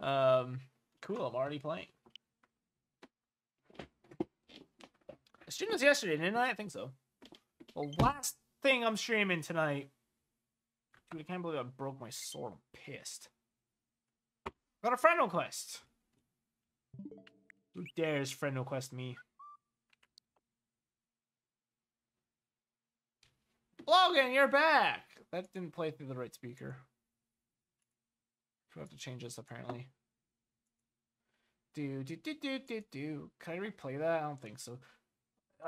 Um, cool. I'm already playing. I streamed this yesterday, didn't I? I think so. The last thing I'm streaming tonight. Dude, I can't believe I broke my sword. I'm pissed. Got a friend request. Who dares friend request me? Logan, you're back. That didn't play through the right speaker. We have to change this apparently. Do do do do do do. Can I replay that? I don't think so.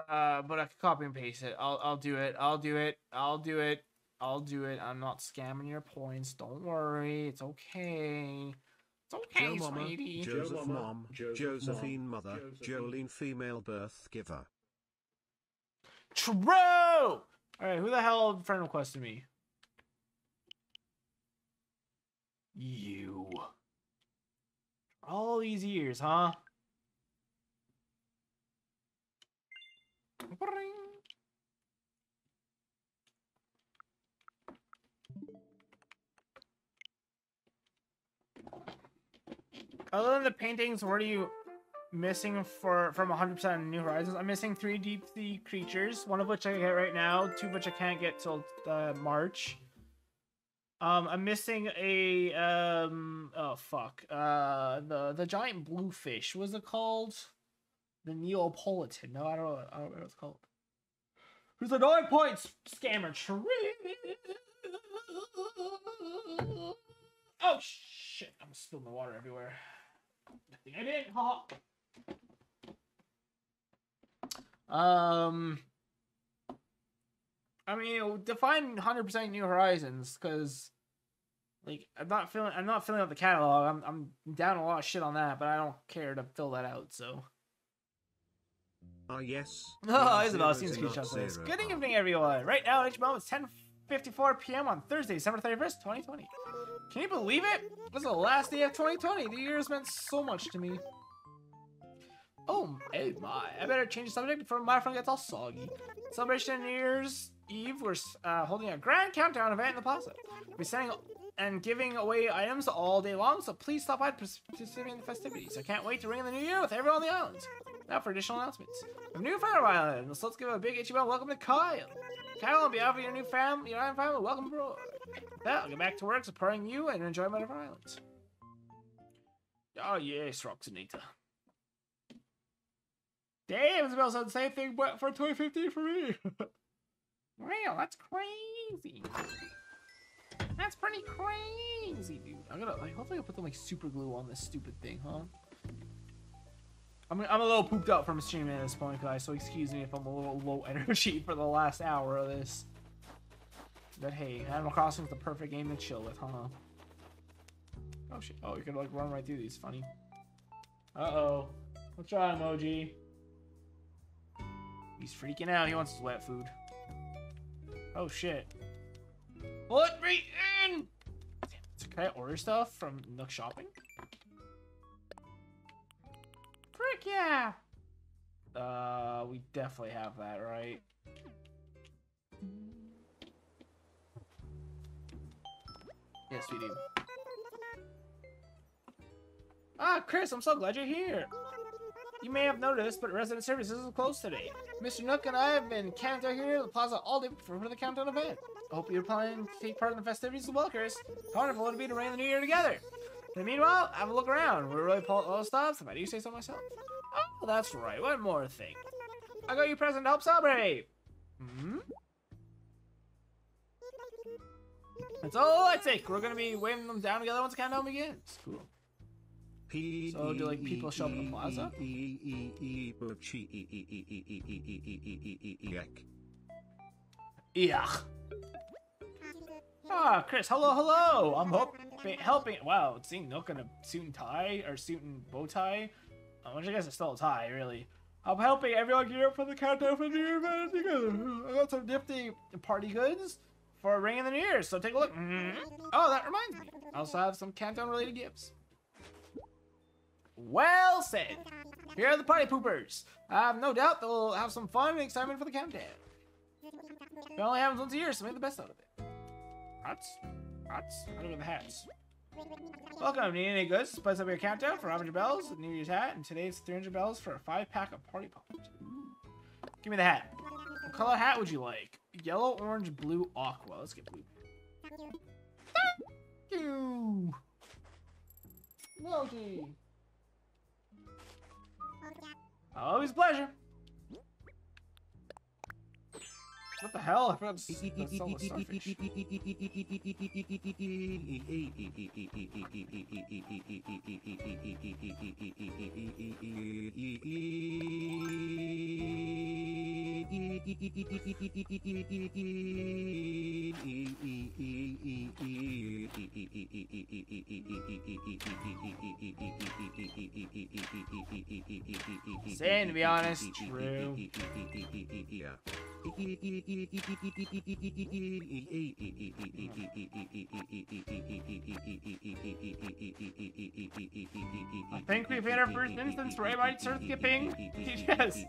Uh, but I can copy and paste it. I'll I'll do it. I'll do it. I'll do it. I'll do it. I'm not scamming your points. Don't worry. It's okay. It's okay, Joe Mama, sweetie. Joseph Mama, Mom, Joseph Josephine Mom, Mother, Josephine. Jolene Female Birth Giver. True. All right, who the hell friend requested me? You. All these years, huh? Other than the paintings, what are you missing for from 100% New Horizons? I'm missing three deep sea creatures, one of which I get right now, two of which I can't get till uh, March. Um, I'm missing a um. Oh fuck. Uh, the the giant bluefish. Was it called? The Neapolitan. No, I don't know. I don't what it's called. Who's a nine points scammer? Tree. Oh shit! I'm spilling the water everywhere. I think I did. Ha. Um. I mean, define 100% New Horizons, because, like, I'm not feeling, I'm not filling out the catalog. I'm, I'm down a lot of shit on that, but I don't care to fill that out. So. Ah yes. Oh, Isabelle zero seems is not screenshots this. Good evening, everyone. Right now, at HMO, it's 10:54 p.m. on Thursday, December 31st, 2020. Can you believe it? This is the last day of 2020. The year has meant so much to me. Oh, hey my! I better change the subject before my phone gets all soggy. Celebration of New Year's Eve, we're uh, holding a grand countdown event in the plaza. We're sending and giving away items all day long, so please stop by to participate in the festivities. I can't wait to ring in the new year with everyone on the island. Now for additional announcements. We have new Fire Island, so let's give a big HML welcome to Kyle. Kyle, on behalf of your new family, your island family, welcome. With that, I'll get back to work supporting you and enjoyment of our islands. Oh yes, Roxanita. Damn, Isabelle said the same thing but for 2015 for me. wow, that's crazy. That's pretty crazy, dude. I'm gonna like hopefully I'll put them like super glue on this stupid thing, huh? I'm I'm a little pooped out from streaming at this point, guys. So excuse me if I'm a little low energy for the last hour of this. But hey, Animal Crossing is the perfect game to chill with, huh? Oh shit! Oh, you could like run right through these. Funny. Uh oh. What's wrong, emoji? He's freaking out. He wants his wet food. Oh shit. Let me in! Damn, so can I order stuff from Nook Shopping? Frick yeah! Uh, we definitely have that, right? Yes, we do. Ah, Chris, I'm so glad you're here. You may have noticed, but resident services is closed today. Mr. Nook and I have been camped out here at the plaza all day for the countdown event. I hope you're planning to take part in the festivities well, Chris. How wonderful it would be to ring the new year together. And meanwhile, have a look around. We're really pull all stops, if I do say so myself. Oh, that's right. One more thing. I got you a present to help celebrate. Hmm? That's all I take. We're gonna be waving them down together once the countdown begins. Cool. So do like people show up in the plaza? Yeah. Ah, Chris, hello, hello. I'm hoping, helping. Wow, it's seeing Nook in a suit and tie or suit and bow tie. Oh, which I guess it's still a tie, really. I'm helping everyone gear up for the countdown for the new year together. I got some nifty party goods for ringing the new year, so take a look. Mm -hmm. Oh, that reminds me. I also have some countdown related gifts. Well said. Here are the party poopers. I have no doubt they'll have some fun and excitement for the countdown. It only happens once a year, so make the best out of it. Hats? Hats? I don't know the hats. Welcome, need any goods? Spice up your countdown for 100 bells, New Year's hat, and today's 300 bells for a 5 pack of Party Poppers. Give me the hat. What color hat would you like? Yellow, orange, blue, aqua. Let's get blue. Thank you. Melody. Always pleasure. What the hell? I forgot to s- to sell the starfish. Saying to be honest, true. I think we've hit our first instance I might start skipping. Yes.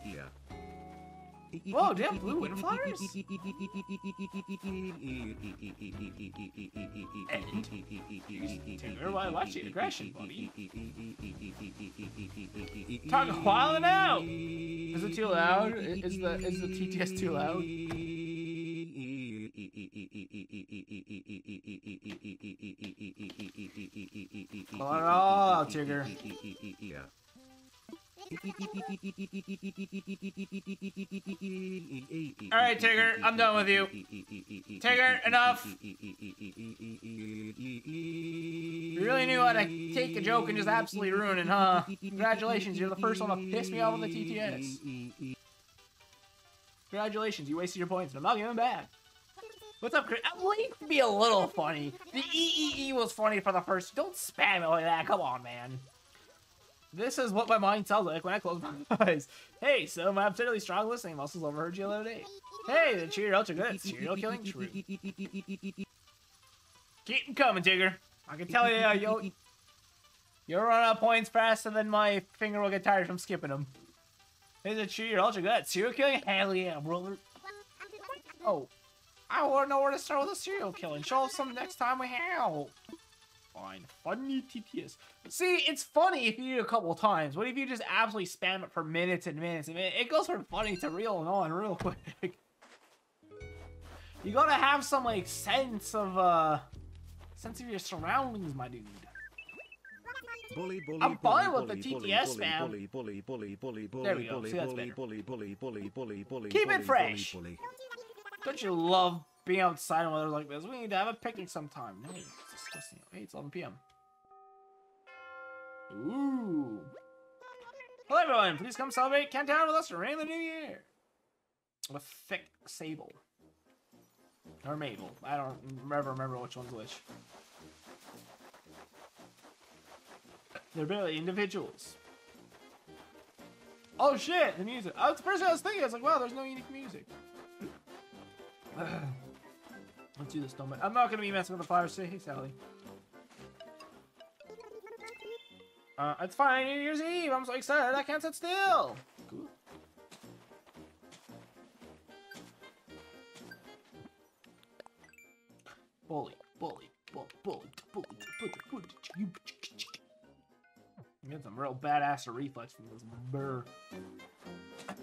Whoa, damn blue wind flowers. Taylor, why watch the aggression, buddy? Talk while out. Is it too loud? Is the is the TTS too loud? Call it all out, Tigger. All right, Tigger, I'm done with you. Tigger, enough. You really knew how to take a joke and just absolutely ruin it, huh? Congratulations, you're the first one to piss me off on the TTS. Congratulations, you wasted your points, and I'm not giving them back. What's up, Chris? At least be a little funny. The EEE was funny for the first. Don't spam it like that. Come on, man. This is what my mind sounds like when I close my eyes. Hey, so my particularly strong listening muscles overheard you the other day. Hey, the cheer ultra good. Serial killing true. them coming, Tigger. I can tell you, uh, you'll you'll run out points faster than my finger will get tired from skipping them. Hey, the cheer ultra good. Serial killing? Hell yeah, brother. Oh, I want to know where to start with a serial killing. Show us some next time we have. Fine. Funny TTS. See, it's funny if you do it a couple times. What if you just absolutely spam it for minutes and minutes and minutes? It goes from funny to real and on real quick. You gotta have some like sense of uh sense of your surroundings, my dude. Bully, bully, I'm bully, fine with the bully, TTS, bully, man. Bully, bully, bully, bully, bully, There we go. bully, See, that's bully, better. bully, bully, bully, bully, bully, bully, Keep it fresh. bully, bully. Don't you love being outside in weather like this? We need to have a picnic sometime. No, Hey, it's 11 p.m. Ooh. Hello, everyone. Please come celebrate Countdown with us to ring the new year. With thick sable. Or Mabel. I don't ever remember which one's which. They're barely individuals. Oh shit, the music. Oh, it's the first thing I was thinking. I was like, wow, there's no unique music. Let's do this, don't I'm not gonna be messing with the flowers today. Hey, Sally. Uh, it's fine. New Year's Eve. I'm so excited. I can't sit still. Cool. Bully, bully, bully, bully, bully, bully, bully. You get some real badass reflex from this burr.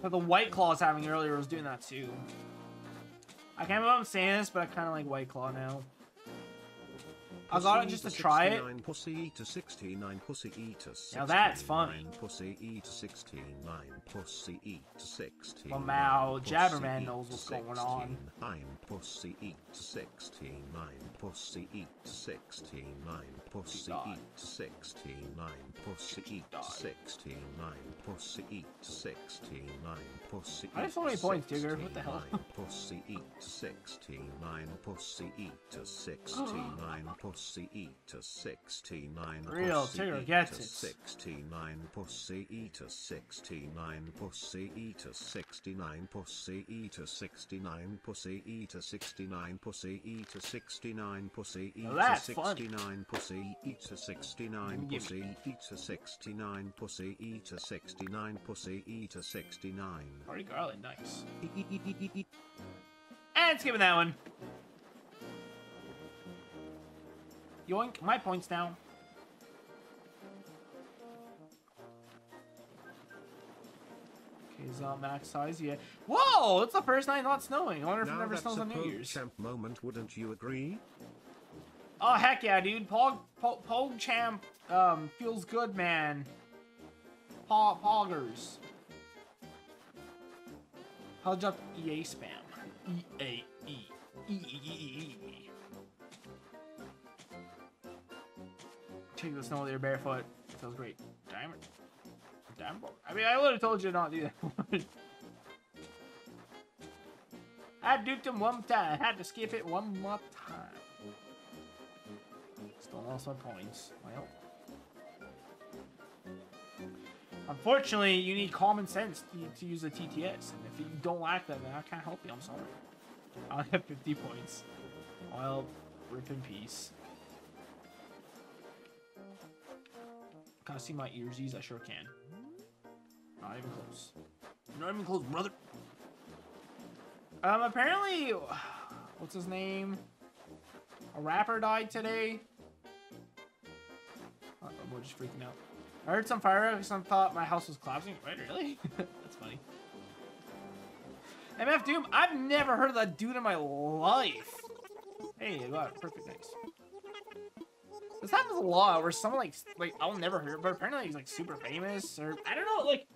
The White Claws having earlier was doing that too. I can't believe I'm saying this, but I kind of like White Claw now. I got it just to try it. Pussy eater 69 pussy eater 69 Now that's funny. Pussy eater 69 pussy eater 69 Well, now Jabberman knows what's going on. 69, pussy eater 69 pussy eater 69 pussy eater 69 pussy eater 69 pussy eater 69 pussy I have so eater many points, Tigger. What the hell? Pussy eater 69, pussy eater 69, pussy eater 69, Real pussy Tigger eater gets it. 69, pussy eater 69, pussy eater 69, pussy eater 69, pussy eater 69, pussy eater 69, pussy eater that's funny. 69, pussy eater 69, Give pussy eater 69, pussy eater 69, pussy eater 69. Party Garland, nice. And skipping that one. Yoink, my points down. Okay, is that max size? Yeah. Whoa! It's the first night not snowing. I wonder if it Now never snows on New Year's. champ moment, wouldn't you agree? Oh heck yeah, dude! Pog, Pog, Pog Champ um, feels good, man. Pog, Poggers. How'd up EA spam? E A E E E E E Take the snow there barefoot. Feels great. Diamond. Diamond. I mean, I would have told you to not do that. I duped him one time. Had to skip it one more time. Still lost my points. Well. Unfortunately, you need common sense to, to use the TTS, and if you don't lack that, then I can't help you. I'm sorry. I only have 50 points. Well, rip in peace. Can I see my earsies? I sure can. Not even close. Not even close, brother. Um, apparently, what's his name? A rapper died today. Uh, I'm just freaking out. I heard some fire. Some thought my house was collapsing. Wait, really? That's funny. MF Doom. I've never heard of that dude in my life. Hey, I got it. Perfect. Nice. This happens a lot where someone like like I'll never hear, but apparently he's like super famous or I don't know. Like,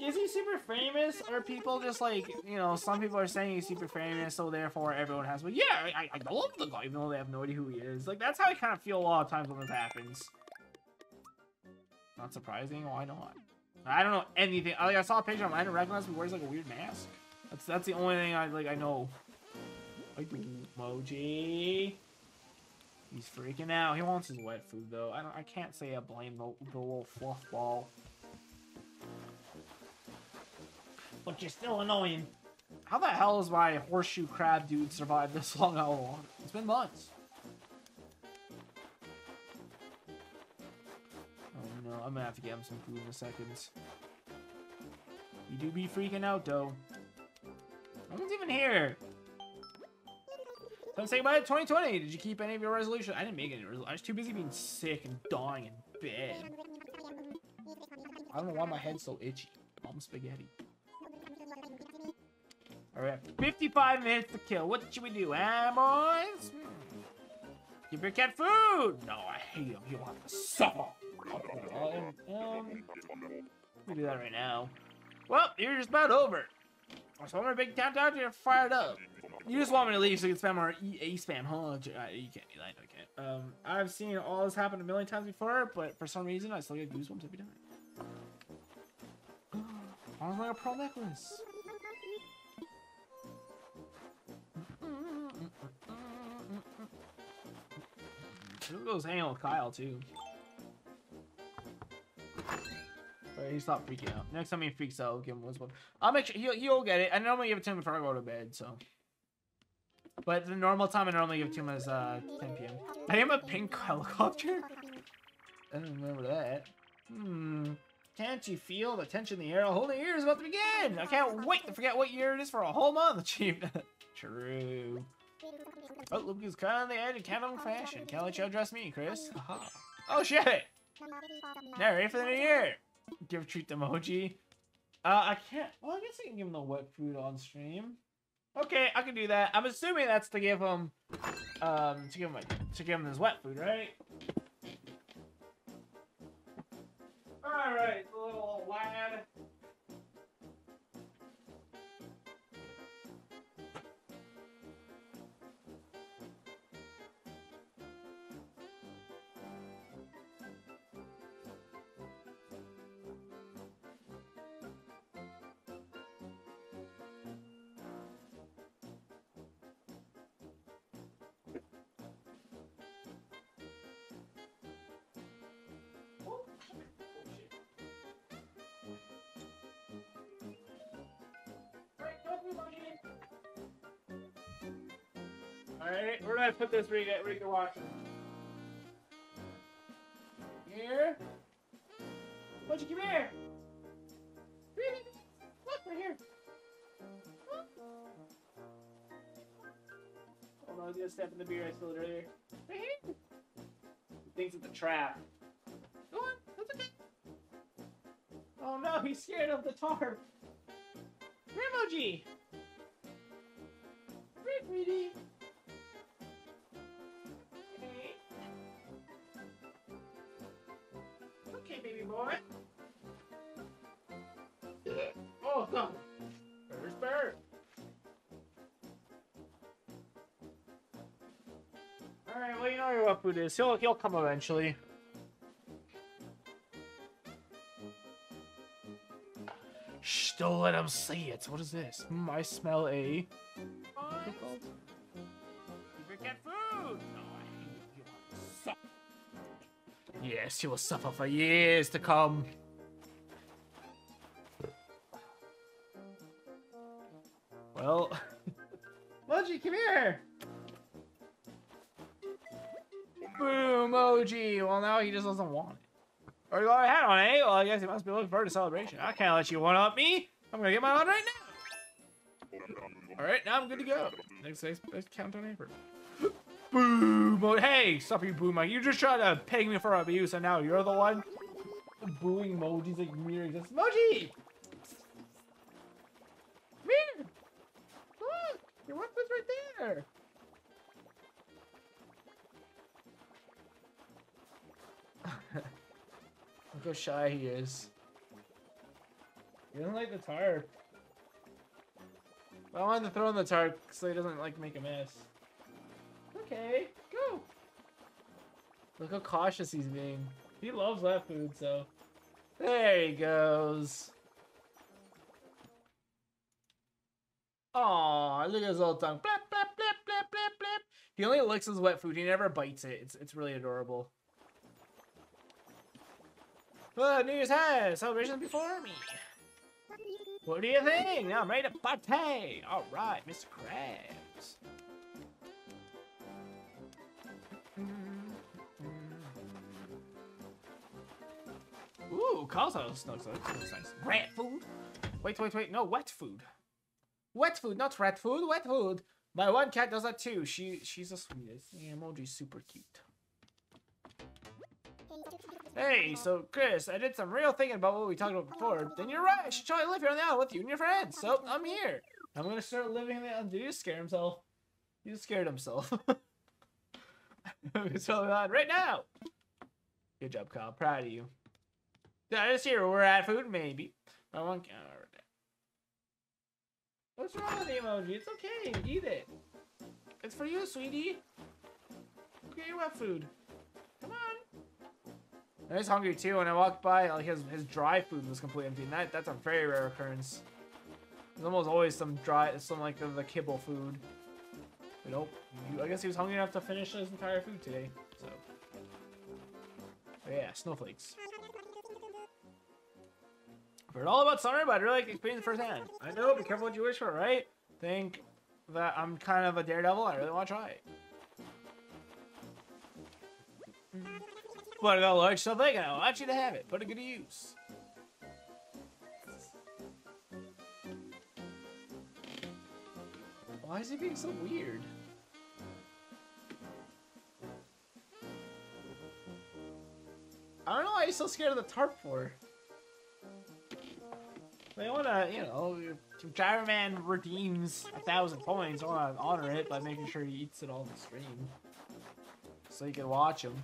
is he super famous or people just like you know? Some people are saying he's super famous, so therefore everyone has. But yeah, I, I love the guy, even though they have no idea who he is. Like that's how I kind of feel a lot of times when this happens. Not surprising. Why not? I don't know anything. Like I saw a picture of him. I didn't recognize. He wears like a weird mask. That's that's the only thing I like. I know. Like emoji. He's freaking out. He wants his wet food though. I don't. I can't say I blame the, the little fluff ball. But you're still annoying. How the hell is my horseshoe crab dude survived this long? It's been months. Oh no, I'm gonna have to get him some food in a second. You do be freaking out though. No one's even here. So I'm saying about 2020. Did you keep any of your resolutions? I didn't make any. Resol- I was too busy being sick and dying in bed. I don't know why my head's so itchy. Mom spaghetti. Alright, 55 minutes to kill. What should we do, eh, boys? Give your cat food! No, I hate him. He'll have to suffer. Um, um, we do that right now. Well, you're just about over. So I'm gonna big countdown. You're fired up. You just want me to leave so you can spam more EA spam, huh? Uh, You can't do that. I can't. Um, I've seen all this happen a million times before, but for some reason I still get goosebumps every time. I was wearing a pearl necklace. Who goes hanging with Kyle too? Alright, he stopped freaking out. Next time he freaks out, I'll give him one. I'll make sure he'll, he'll get it. I normally give it to him before I go to bed, so. But the normal time I normally give to him is uh 10 p.m. I am a pink helicopter. I don't remember that. Hmm. Can't you feel the tension in the air? A whole new year is about to begin. I can't wait to forget what year it is for a whole month, Chief. True. Oh, look who's caught on the edge of canon fashion. Can't let you outdress me, Chris. Aha. Oh shit! Now ready for the new year. Give a treat emoji. Uh, I can't. Well, I guess I can give him the wet food on stream. Okay, I can do that. I'm assuming that's to give him, um, to give him a, to give him his wet food, right? All right, little lad. Alright, where do I put this where you get where you can watch it? Here? You give here? Look, right here. Oh no, I was gonna step in the beer I spilled earlier. Right here. thinks it's a trap. Go on, that's okay. Oh no, he's scared of the tarp. Grimoji! Food is. He'll, he'll come eventually. Shh, don't let him see it. What is this? Hmm, I smell a... Yes, you will suffer for years to come. Just doesn't want it. Or you got a hat on, eh? Well, I guess he must be looking forward to celebration. I can't let you one up me. I'm gonna get mine on right now. All right, now I'm good to go. Next, next countdown paper. Boom! Mo- Hey, stop you, boom! Mike. You just tried to peg me for abuse, and now you're the one booing Moji's like mere existence. Moji! Come! Look! Your weapon's right there! Look how shy he is. He doesn't like the tarp. I wanted to throw in the tarp so he doesn't like make a mess. Okay, go! Look how cautious he's being. He loves that food, so. There he goes. Aw, look at his little tongue. Blip, blip, blip, blip, blip, blip. He only licks his wet food. He never bites it. It's, it's really adorable. Well, New Year's has celebrations before me. What do you think? Now I'm ready to party. All right, Mr. Krabs. Ooh, Cosmos looks looks nice. Rat food? Wait, wait, wait. No, wet food. Wet food, not rat food. Wet food. My one cat does that too. She she's the sweetest. Yeah, emoji's super cute. Hey, so Chris, I did some real thinking about what we talked about before. Then you're right. I should try to live here on the island with you and your friends. So I'm here. I'm gonna start living in the island. Did he scare himself? He scared himself. it's all on right now. Good job, Kyle. Proud of you. Yeah, I just hear we're at food, maybe. I want. What's wrong with the emoji? It's okay. Eat it. It's for you, sweetie. Okay, you have food. Come on. I was hungry too. When I walked by, like his his dry food was completely empty. And that that's a very rare occurrence. There's almost always some dry, some like the, the kibble food. But nope. I guess he was hungry enough to finish his entire food today. So. But yeah, snowflakes. I've heard all about summer, but I'd really like to experience it firsthand. I know, be careful what you wish for, right? Think that I'm kind of a daredevil. I really want to try it. I got a large something, I want you to have it. Put it good to use. Why is he being so weird? I don't know why he's so scared of the tarp for. They want to, you know, Gyroman redeems a thousand points, I want to honor it by making sure he eats it all the stream. So you can watch him.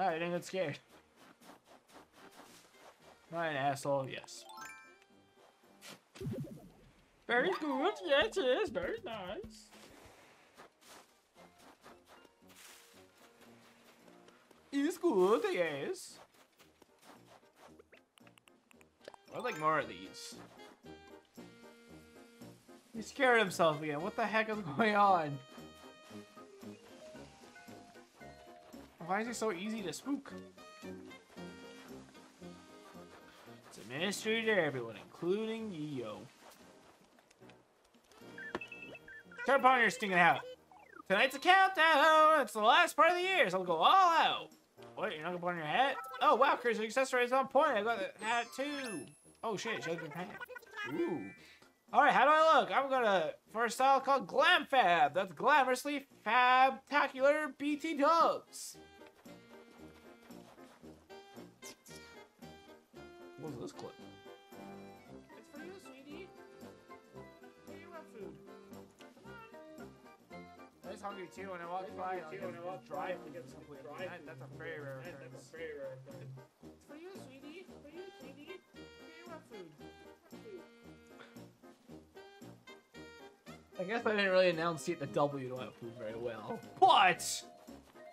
Alright, didn't get scared. Not an asshole, yes. Very good, yes it is, very nice. It's good, yes. I'd like more of these. He scared himself again. What the heck is going on? Why is it so easy to spook? It's a mystery to everyone, including Yo. Turn upon your stinking hat. Tonight's a countdown. It's the last part of the year, so I'll go all out. What? You're not gonna put on your hat? Oh wow, Chris, your accessory is on point. I got the hat too. Oh shit, has your hat. Ooh. All right, how do I look? I'm gonna for a style called Glam Fab. That's glamorously fabtacular BT dubs. What this clip? It's for you, sweetie. You have food. I was hungry too when I walked by. Too when I walked drive to get something. That, that's a very rare occurrence. That's a very rare occurrence. It's for you, sweetie. For you, sweetie. You have food. I guess I didn't really announce it the W don't have food very well. But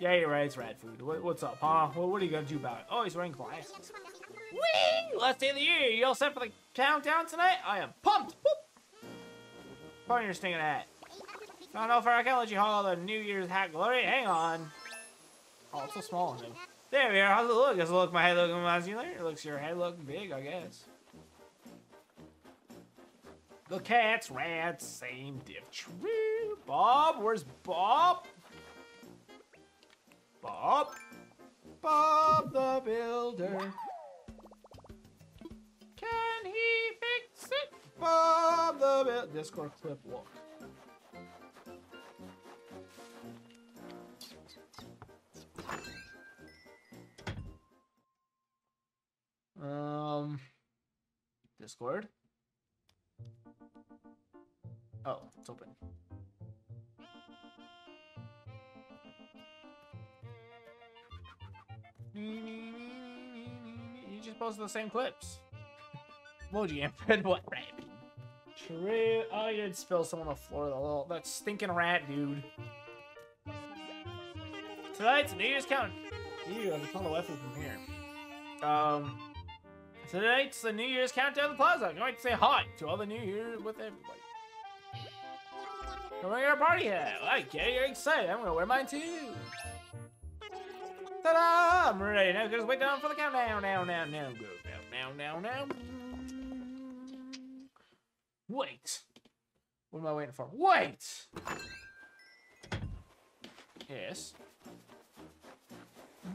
yeah, you're right. It's rat food. What, what's up, huh? What, what are you gonna do about it? Oh, he's wearing glasses. Whee! Last day of the year. You all set for the countdown tonight? I am pumped. Whoop. Put your stinging hat. Don't know if I can let you haul the New Year's hat glory. Hang on. Oh, it's so small on him. There we are. How's it look? Does it look my head looking muscular? It looks your head looking big, I guess. The cats, rats, same diff. True. Bob, where's Bob? Bob? Bob the Builder. Can he fix it? Bob the. Discord clip, look. Um, Discord. Oh, it's open. You just posted the same clips. Moji and Fred what rabbit. True. Oh, you did spill some on the floor. The little that stinking rat, dude. Tonight's New Year's count. You have a ton of left from here. Um. Tonight's the New Year's countdown to the plaza. I'm going to say hi to all the New Year with everybody. I'm wearing a party hat. I get you're excited. I'm gonna wear mine too. Ta-da! I'm ready now. Just wait down for the countdown. Now, now, now, go. Now, now, now, now. Wait. What am I waiting for? Wait! Yes.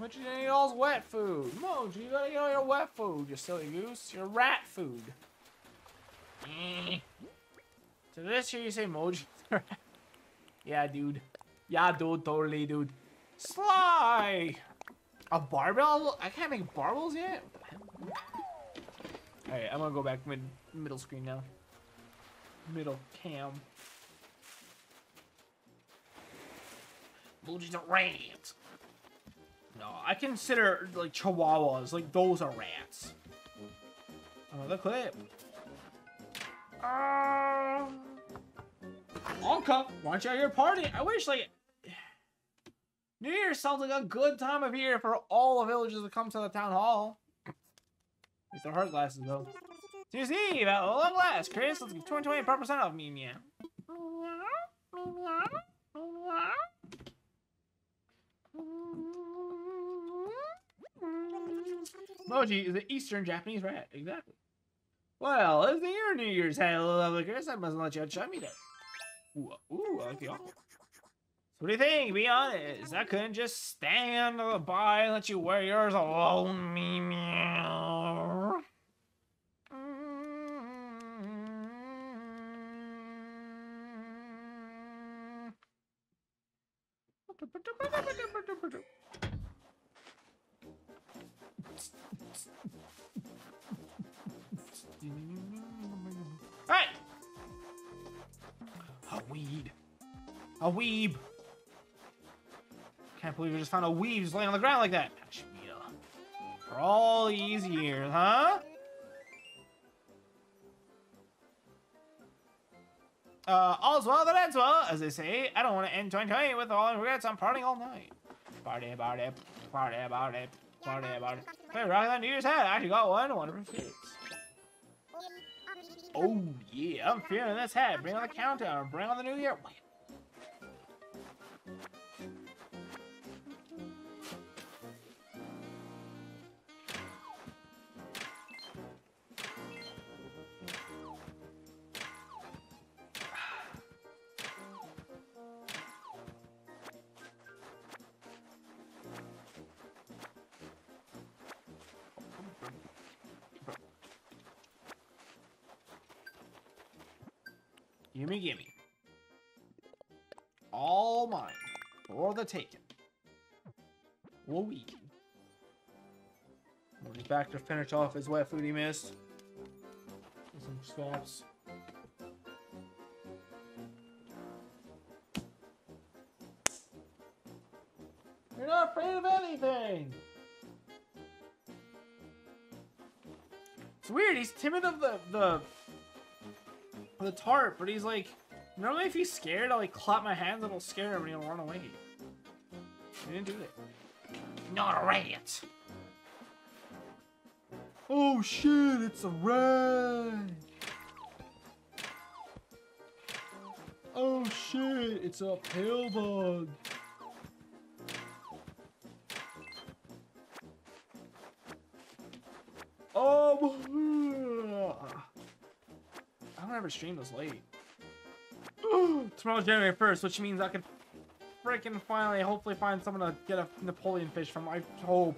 But you need all wet food. Moji, you gotta get all your wet food, you silly goose. Your rat food. Eh. To this here you say Moji. yeah, dude. Yeah, dude, totally, dude. Sly! A barbell? I can't make barbells yet? Alright, I'm gonna go back mid middle screen now. Middle cam. Moji's a rat. No, I consider like chihuahuas, like those are rats. Another clip. Uh, Anka, watch out your party. I wish like New Year sounds like a good time of year for all the villagers to come to the town hall. With their heart glasses though. Eve at long last, Chris. Let's give 20 percent off me, meow. Moji is an Eastern Japanese rat. Exactly. Well, if your New Year's had a of Chris, I must let you outshine me then. Ooh, ooh, I like the offer. So what do you think? Be honest. I couldn't just stand by and let you wear yours alone, me meow. Hey! A weed. A weeb. Can't believe we just found a weeb just laying on the ground like that. For all these years, huh? Uh, all's well that ends well, as they say. I don't want to end 2020 with all the regrets. I'm partying all night. Party about it, party about it, party about it. Hey, rock that New Year's hat. I actually got one. Wonderful fix. Oh, yeah. I'm feeling this hat. Bring on the countdown. Bring on the new year. Wait. Gimme, gimme. All mine. For the taking. Woo-wee. He's back to finish off his wet food he missed. With Some scraps. You're not afraid of anything! It's weird, he's timid of the the tart, but he's like normally if he's scared, I'll like clap my hands and it'll scare him and he'll run away. He didn't do that. Not a rat! Oh shit, it's a rat! Oh shit, it's a pale bug! Stream this late. Tomorrow's January 1st, which means I can freaking finally, hopefully find someone to get a Napoleon fish from. I hope.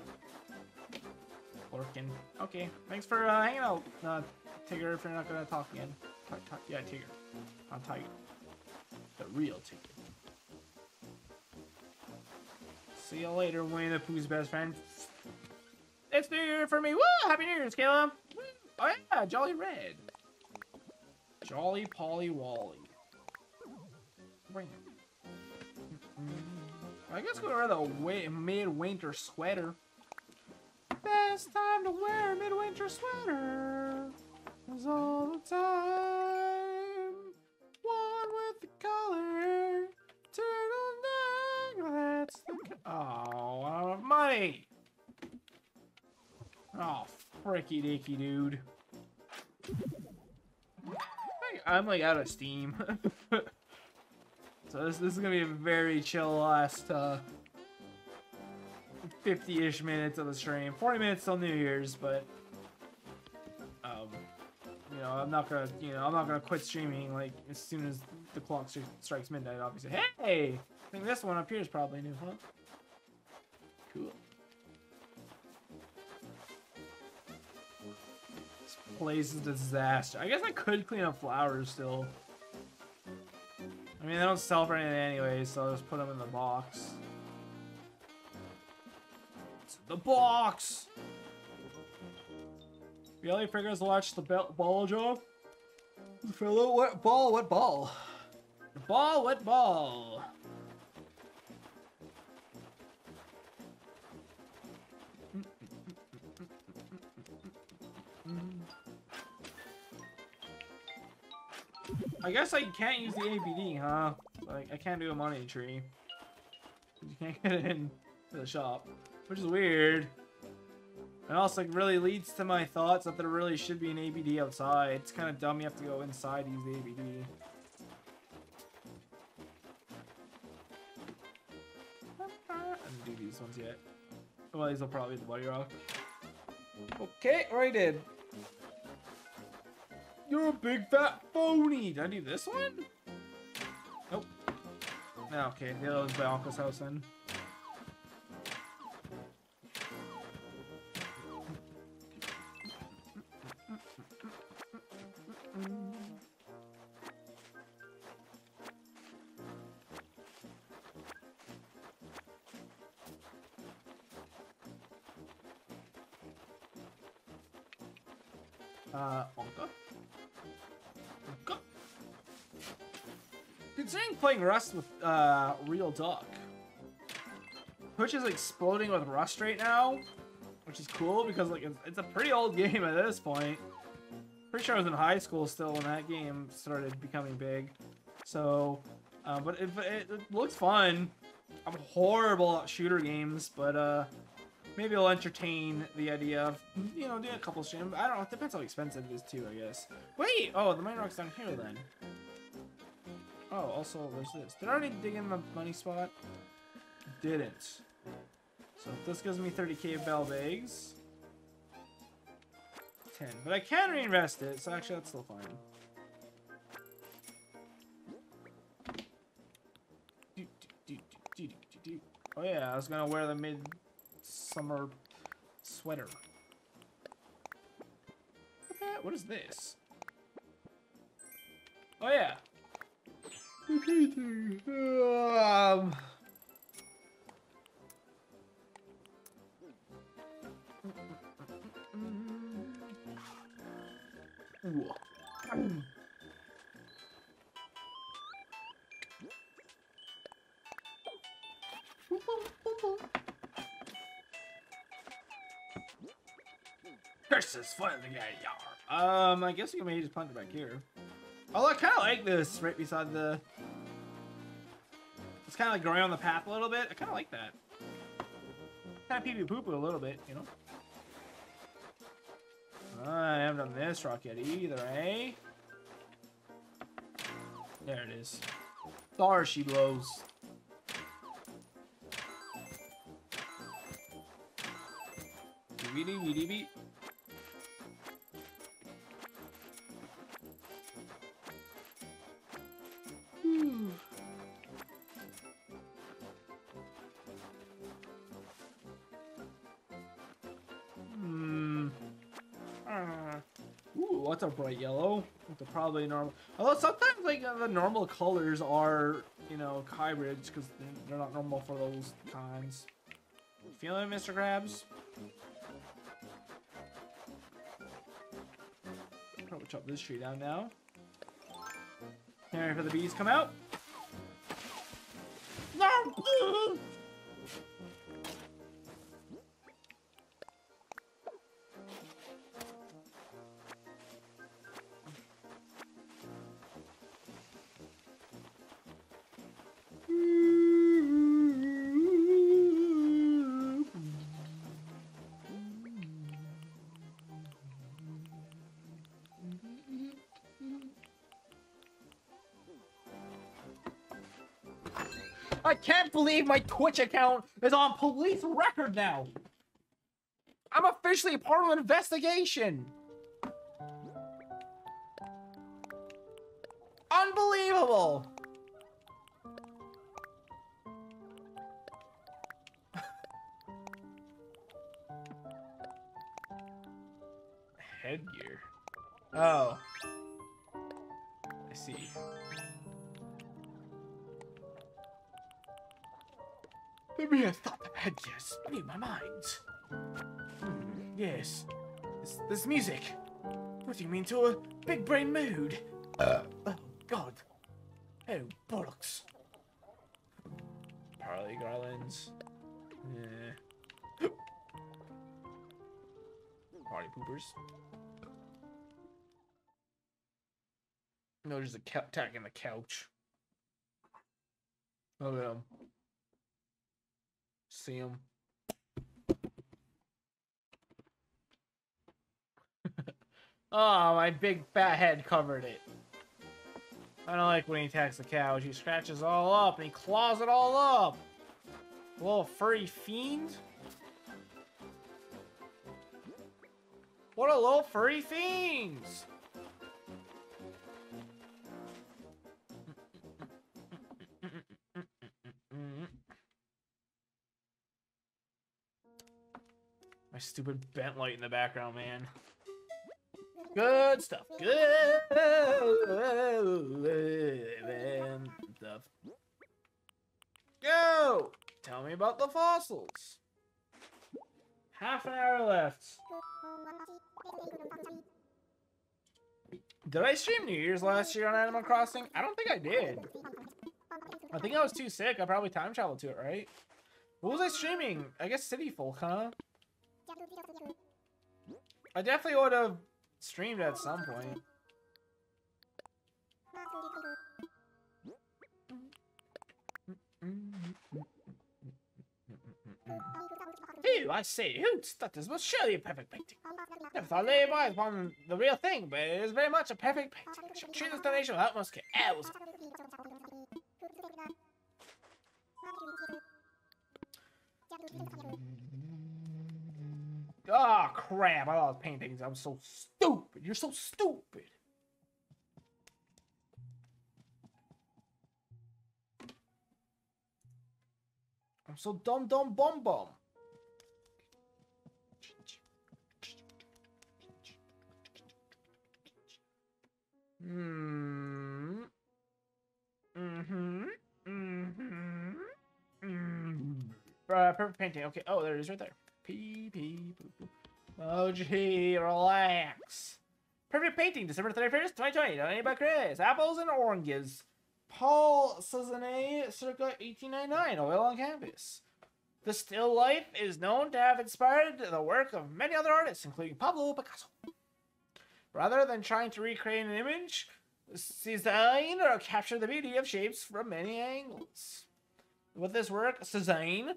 Working. Okay, thanks for uh, hanging out, uh, Tigger, if you're not gonna talk again. Talk, talk, yeah, Tigger. Not Tiger. The real Tigger. See you later, Winnie the Pooh's best friend. It's New Year for me. Woo! Happy New Year's, Caleb. Oh yeah, Jolly Red. Jolly Polly Wally. I guess go wear the midwinter sweater. Best time to wear a midwinter sweater was all the time. One with the collar, turtleneck. That's the. Oh, I don't have money. Oh, fricky dicky, dude. I'm like out of steam. so this, this is gonna be a very chill last uh 50-ish minutes of the stream. 40 minutes till New Year's, but um you know, I'm not gonna you know, I'm not gonna quit streaming like as soon as the clock stri- strikes midnight, obviously. Hey! I think this one up here is probably new, huh? Cool. Place is a disaster. I guess I could clean up flowers still. I mean, they don't sell for anything anyway, so I'll just put them in the box. It's the box! Really figures to watch the ball job? Fellow, what ball? What ball? Ball, what ball? I guess I can't use the ABD, huh? Like, I can't do a money tree. You can't get in to the shop, which is weird. And also, really leads to my thoughts that there really should be an ABD outside. It's kind of dumb you have to go inside to use the ABD. I didn't do these ones yet. Well, these will probably be the Buddy Rock. Okay, right did. You're a big fat phony. Did I do this one? Nope. No, okay, the other by Uncle's house then. Considering playing Rust with, uh, Real Duck. Twitch is exploding with Rust right now, which is cool because, like, it's, it's a pretty old game at this point. Pretty sure I was in high school still when that game started becoming big. So, uh, but it, it, it looks fun. I'm horrible at shooter games, but, uh, maybe it'll entertain the idea of, you know, doing a couple streams. I don't know. It depends how expensive it is, too, I guess. Wait! Oh, the mine rock's down here, then. Oh, also, there's this. Did I already dig in the money spot? Didn't. So this gives me 30k bell eggs. 10. But I can reinvest it, so actually that's still fine. Oh yeah, I was gonna wear the mid-summer sweater. What is this? Oh yeah, Um. Curses for the guy yar. Um, I guess you maybe just punt it back here. Although I kind of like this right beside the. It's kind of like growing on the path a little bit. I kind of like that. Kind of pee pee poo poo a little bit, you know. I haven't done this rock yet either, eh? There it is. There she blows. Bright yellow? A probably normal? Although sometimes like uh, the normal colors are, you know, hybrids because they're not normal for those kinds. Feeling Mr. Krabs? Probably chop this tree down now. Here for the bees come out. No! can't believe my Twitch account is on police record now. I'm officially a part of an investigation. This, What do you mean to a big brain mood. Uh. oh, God. Oh, bollocks. Parley garlands. Yeah. Party poopers. No, there's a cat attacking the couch. Oh, yeah. See him. Oh, my big fat head covered it. I don't like when he attacks the couch. He scratches all up and he claws it all up. Little furry fiend. What a little furry fiends! My stupid bent light in the background, man. Good stuff. Good stuff. Go! Tell me about the fossils. Half an hour left. Did I stream New Year's last year on Animal Crossing? I don't think I did. I think I was too sick. I probably time traveled to it, right? What was I streaming? I guess City Folk, huh? I definitely would have streamed at some point. Ew, I say, Hoots, that is most surely a perfect painting. Never thought lay my upon the real thing, but it is very much a perfect painting. I should treat this donation with utmost care. Elves. Oh, crap. I love paintings. I'm so stupid. You're so stupid. I'm so dumb, dumb, bum, bum. Hmm. Mm Mm-hmm. Mm-hmm. Mm. Uh, perfect painting. Okay. Oh, there it is right there. P P boop boop. Moji, relax. Perfect painting, December 31st, 2020. Donated by Chris. Apples and oranges. Paul Cezanne, circa 1899. Oil on canvas. The still life is known to have inspired the work of many other artists, including Pablo Picasso. Rather than trying to recreate an image, Cezanne captured the beauty of shapes from many angles. With this work, Cezanne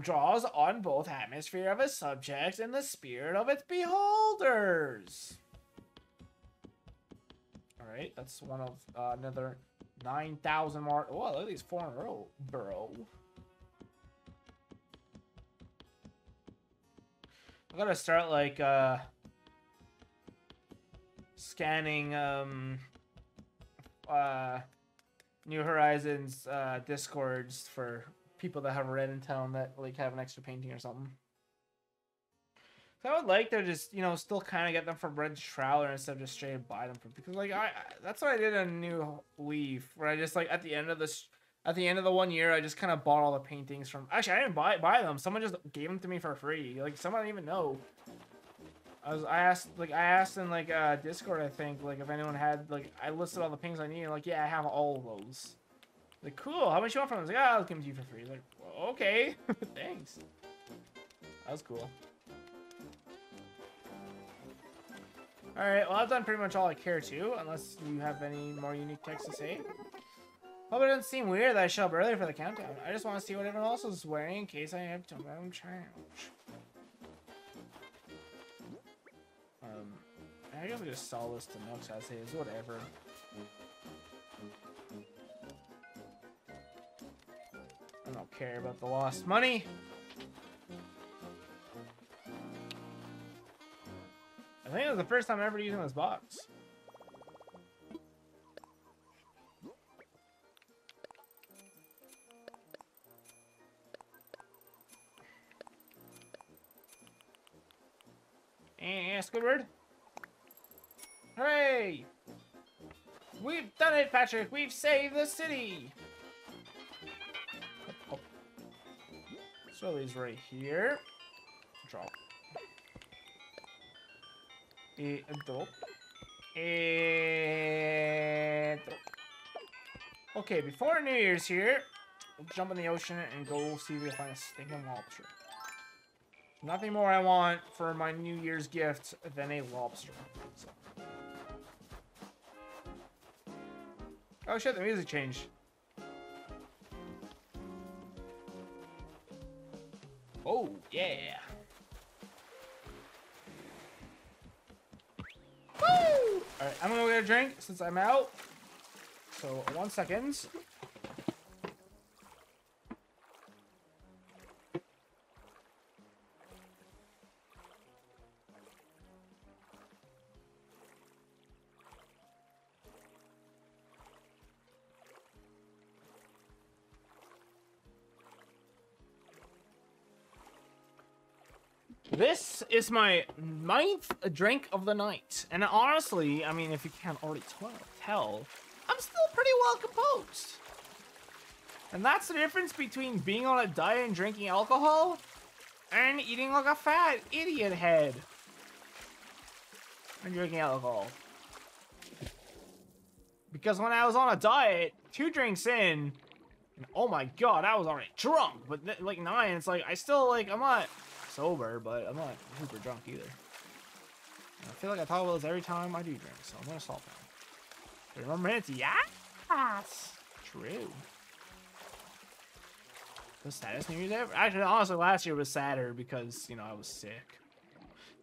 draws on both atmosphere of its subjects and the spirit of its beholders. All right, that's one of uh, another 9,000 mark. Oh, look at these four in a row, bro. I gotta start like uh scanning um uh New Horizons uh discords for people that have Redd in town that like have an extra painting or something. So I would like to just you know still kind of get them from Redd Trawler instead of just straight buy them from because like I, I that's what I did on New Leaf where I just like at the end of this at the end of the one year I just kind of bought all the paintings from actually I didn't buy buy them someone just gave them to me for free like someone I didn't even know. I was I asked like I asked in like uh Discord I think like if anyone had like I listed all the pings I needed like yeah I have all those. Like cool how much you want from them? Like ah I'll give them to you for free. Like well, okay thanks. That was cool. Alright, well I've done pretty much all I care to, unless you have any more unique text to say. Hope it doesn't seem weird that I show up early for the countdown. I just want to see what everyone else is wearing in case I have to own challenge. I guess we just sell this to Nooks as is, whatever. I don't care about the lost money. I think it was the first time ever using this box. Eh, Squidward. Hooray! We've done it, Patrick! We've saved the city! So he's right here. Drop. And drop. And drop. Okay, before New Year's here, we'll jump in the ocean and go see if we can find a stinking lobster. Nothing more I want for my New Year's gift than a lobster. So. Oh shit, the music changed. Oh, yeah. Woo! Alright, I'm gonna go get a drink since I'm out. So, one second. Is my ninth drink of the night. And honestly, I mean, if you can't already tell, I'm still pretty well composed. And that's the difference between being on a diet and drinking alcohol and eating like a fat idiot head and drinking alcohol. Because when I was on a diet, two drinks in, oh my god, I was already drunk. But like nine, it's like, I still like, I'm not sober, but I'm not super drunk either. I feel like I talk about this every time I do drink, so I'm gonna stop now. Remember minutes? Yes! True. The saddest New Year's ever? Actually, honestly, last year was sadder because, you know, I was sick.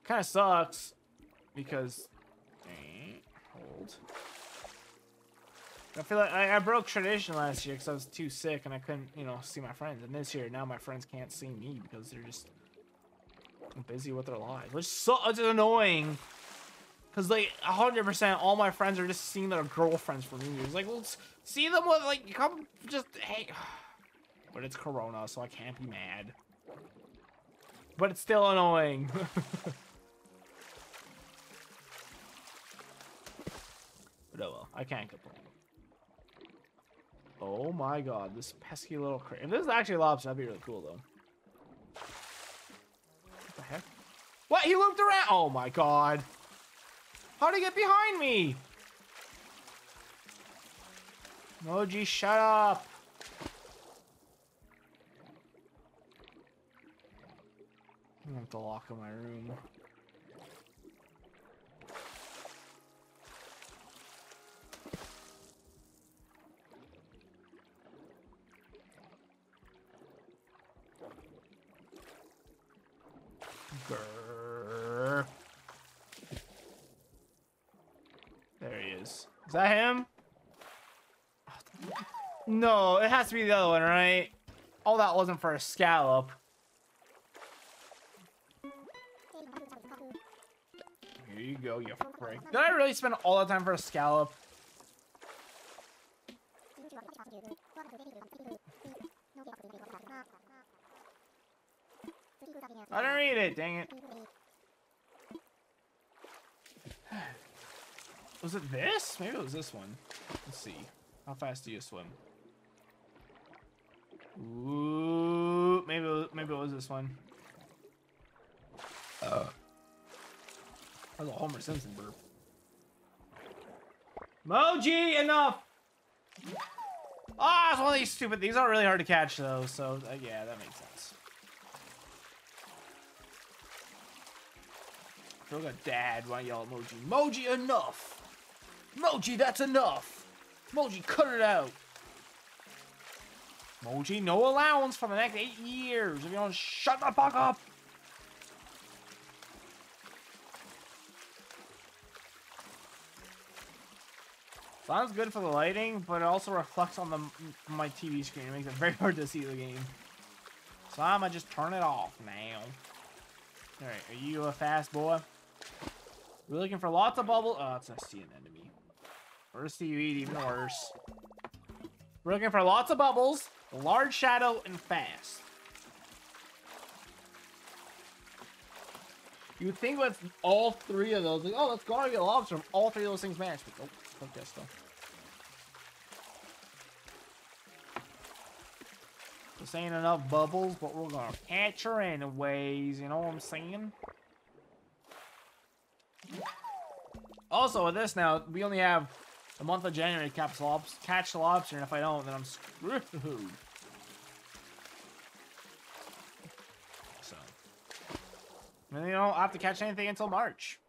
Kind of sucks because... Hold. I feel like I, I broke tradition last year because I was too sick and I couldn't, you know, see my friends. And this year, now my friends can't see me because they're just busy with their lives, which so it's annoying. Cause like hundred percent, all my friends are just seeing their girlfriends for New Year's. Like, let's see them with like come just hey. But it's Corona, so I can't be mad. But it's still annoying. but oh well, I can't complain. Oh my god, this pesky little crate. If this is actually lobster, that'd be really cool though. What? He looped around? Oh my god. How'd he get behind me? Moji, shut up. I'm gonna have to lock in my room. Grrr. There he is. That him? No, it has to be the other one, right? All that wasn't for a scallop. Here you go, you frick. Did I really spend all that time for a scallop? I don't read it, dang it. Was it this? Maybe it was this one. Let's see. How fast do you swim? Ooh, maybe it was, maybe it was this one. Uh. That was a Homer Simpson burp. Moji, enough! Ah, oh, it's one of these stupid. These are really hard to catch though, so uh, yeah, that makes sense. I feel like a dad when I yell at Moji. Moji, enough! Moji, that's enough! Moji, cut it out! Moji, no allowance for the next eight years if you don't shut the fuck up! Sounds good for the lighting, but it also reflects on the my TV screen. It makes it very hard to see the game. So I'm gonna just turn it off now. Alright, are you a fast boy? We're looking for lots of bubbles. Oh, it's I see an enemy. First you eat, even worse. We're looking for lots of bubbles, large shadow, and fast. You think with all three of those, like, oh, let's go and get lobster from all three of those things match. But, oh, fuck that stuff. This ain't enough bubbles, but we're gonna catch her anyways, you know what I'm saying? Also, with this now, we only have the month of January catch, lobs catch the lobster, and if I don't, then I'm screwed. So, and, you I have to catch anything until March.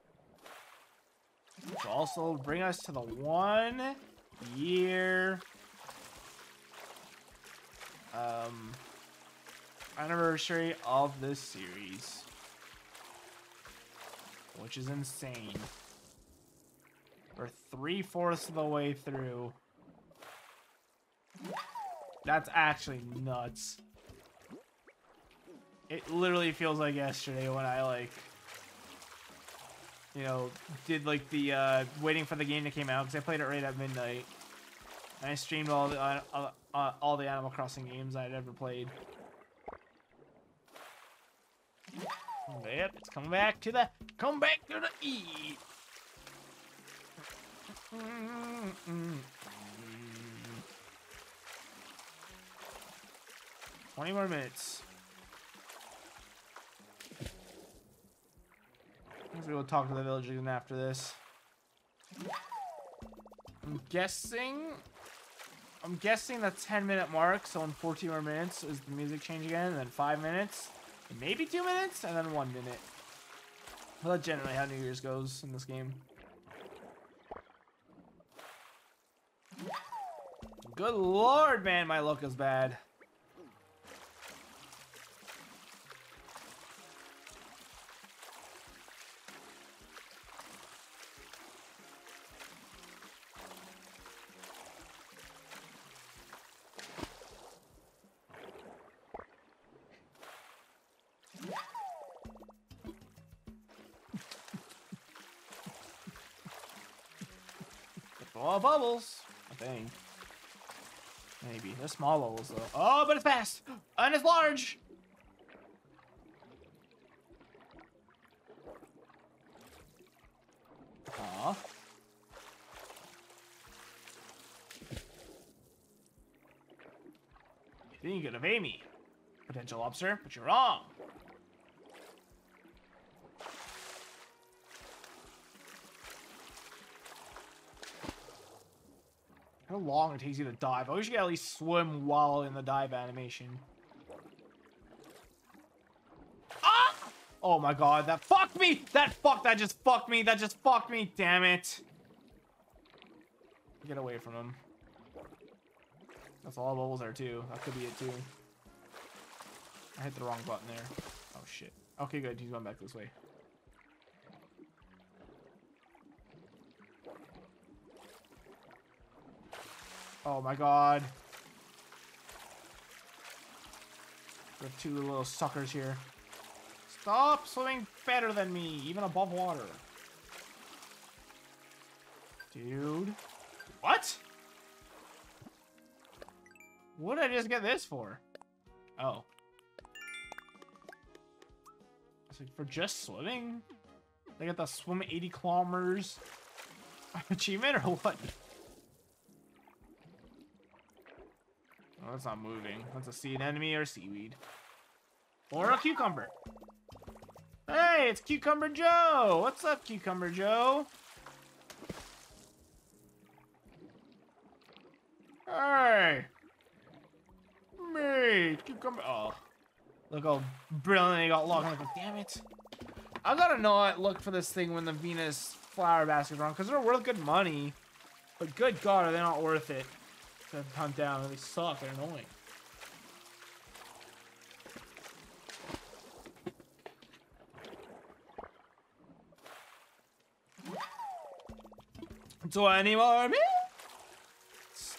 Which also bring us to the one year um, anniversary of this series. Which is insane. Three-fourths of the way through. That's actually nuts. It literally feels like yesterday when I, like, you know, did, like, the, uh, waiting for the game to come out, because I played it right at midnight. And I streamed all the, uh, uh, uh, all the Animal Crossing games I'd ever played. Yep, it's coming back to the, come back to the E. 20 more minutes. I guess we will talk to the village again after this. I'm guessing... I'm guessing the 10 minute mark, so in 14 more minutes is the music change again, and then 5 minutes, maybe 2 minutes, and then 1 minute. Well, that's generally how New Year's goes in this game. Good lord, man, my luck is bad. All bubbles, I think. Maybe. They're small bubbles, though. Oh, but it's fast! And it's large! Aw. You could evade me. Potential lobster, but you're wrong. How long it takes you to dive? I wish you could at least swim while in the dive animation. Ah! Oh my god, that fucked me! That fuck, that just fucked me, that just fucked me, damn it. Get away from him. That's all bubbles are too. That could be it too. I hit the wrong button there. Oh shit. Okay, good. He's going back this way. Oh my god. Have two little suckers here. Stop swimming better than me, even above water. Dude. What? What did I just get this for? Oh. Like for just swimming? They got the swim 80 kilometers achievement or what? That's not moving. That's a sea anemone or seaweed. Or a cucumber. Hey, it's Cucumber Joe! What's up, Cucumber Joe? Hey! Me! Cucumber. Oh. Look how brilliant they got locked. Like, damn it. I gotta not look for this thing when the Venus flower basket's on, because they're worth good money. But good god, are they not worth it to hunt down? They suck. They're annoying. Twenty more minutes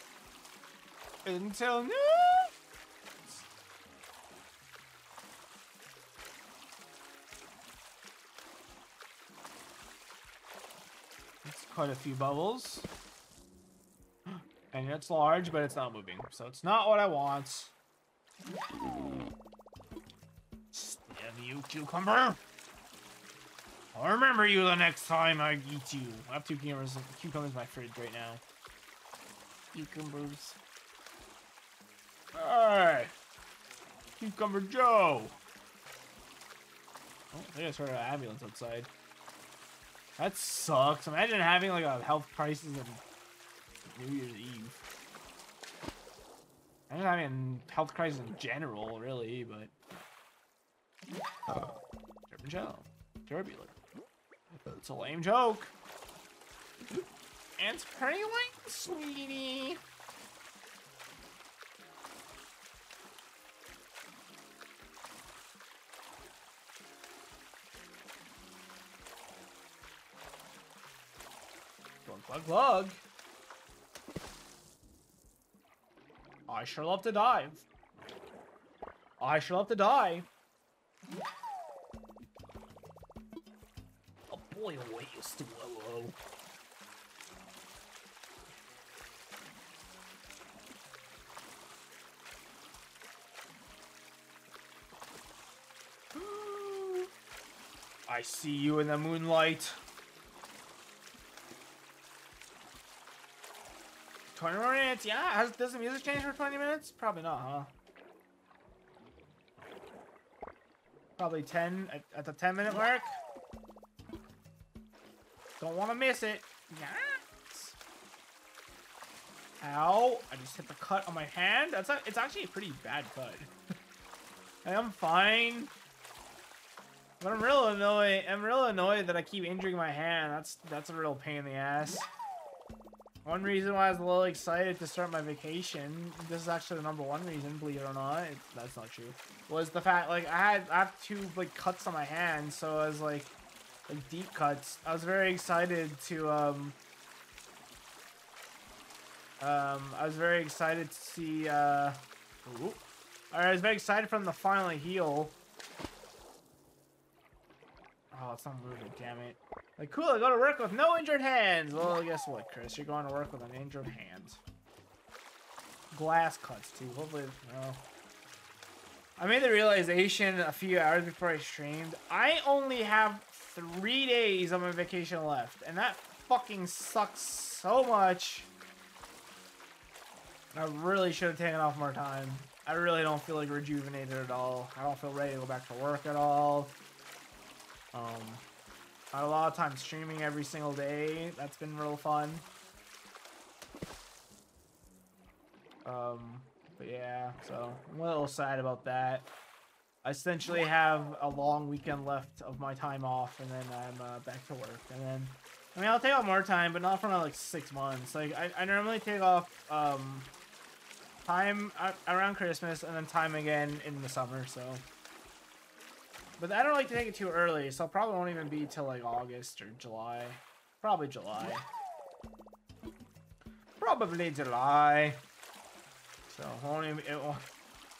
until noon. Quite a few bubbles. And it's large, but it's not moving. So it's not what I want. Damn you, cucumber! I'll remember you the next time I eat you. I have two cucumbers. Cucumbers in my fridge right now. Cucumbers. Hey! Cucumber Joe! Oh, they just heard an ambulance outside. That sucks. Imagine having like a health crisis on New Year's Eve. Imagine having a health crisis in general, really, but... Turban Joe. Turbular. It's a lame joke. And it's pretty late, sweetie. Glug, glug. I sure love to dive. I sure love to dive. Oh boy, oh wait, you still low. I see you in the moonlight. 20 more minutes, yeah. Has, does the music change for 20 minutes? Probably not, huh? Probably 10 at, at the 10 minute mark. Don't want to miss it. Yes. Ow. I just hit the cut on my hand. That's a, It's actually a pretty bad cut. I'm fine. But I'm real annoyed. I'm real annoyed that I keep injuring my hand. That's that's a real pain in the ass. One reason why I was a little excited to start my vacation, this is actually the number one reason, believe it or not, it, that's not true, was the fact, like, I had, I have two, like, cuts on my hand, so I was, like, like, deep cuts. I was very excited to, um, um, I was very excited to see, uh, ooh. I was very excited from the to finally heal. Oh, it's not moving, damn it. Like, cool, I go to work with no injured hands. Well, guess what, Chris? You're going to work with an injured hand. Glass cuts, too. Hopefully, no. I made the realization a few hours before I streamed. I only have three days of my vacation left. And that fucking sucks so much. I really should have taken off more time. I really don't feel like rejuvenated at all. I don't feel ready to go back to work at all. Um, had a lot of time streaming every single day. That's been real fun. Um, but yeah, so I'm a little sad about that. I essentially have a long weekend left of my time off, and then I'm uh, back to work. And then, I mean, I'll take off more time, but not for another, like six months. Like I, I normally take off um, time around Christmas, and then time again in the summer. So, but I don't like to take it too early, so I probably won't even be till like August or July. Probably July. Probably July. So won't even. It won't,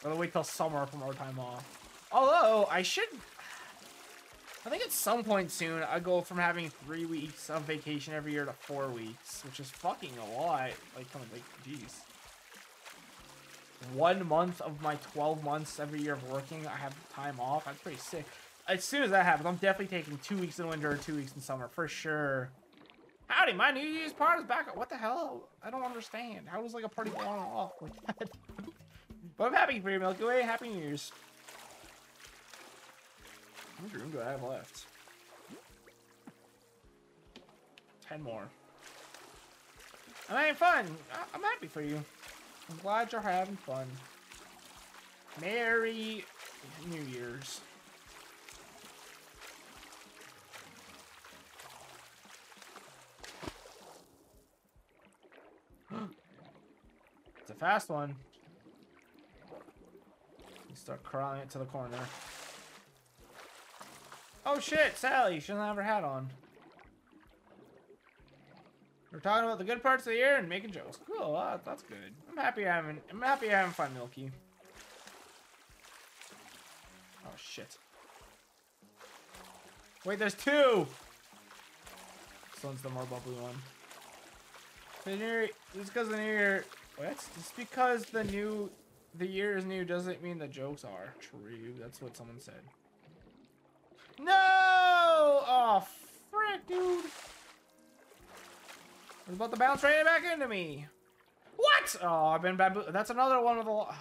I'll wait till summer for more time off. Although, I should... I think at some point soon, I go from having three weeks of vacation every year to four weeks, which is fucking a lot. Like, kind like, jeez. One month of my 12 months every year of working, I have time off. That's pretty sick. As soon as that happens, I'm definitely taking two weeks in winter or two weeks in summer, for sure. Howdy, my New Year's party's back. What the hell? I don't understand. How does, like, a party go on off like that? but I'm happy for you, Milky Way. Happy New Year's. How much room do I have left? Ten more. I'm having fun. I'm happy for you. I'm glad you're having fun. Merry New Year's. it's a fast one. You start crawling it to the corner. Oh shit, Sally, she doesn't have her hat on. We're talking about the good parts of the year and making jokes. Cool, uh, that's good. I'm happy having I'm happy having fun, Milky. Oh shit. Wait, there's two! This one's the more bubbly one. The new just because the new year what? Just because the new the year is new doesn't mean the jokes are true. That's what someone said. No! Oh, frick, dude. I was about to bounce right back into me. What? Oh, I've been bamboo. That's another one with a. Oh.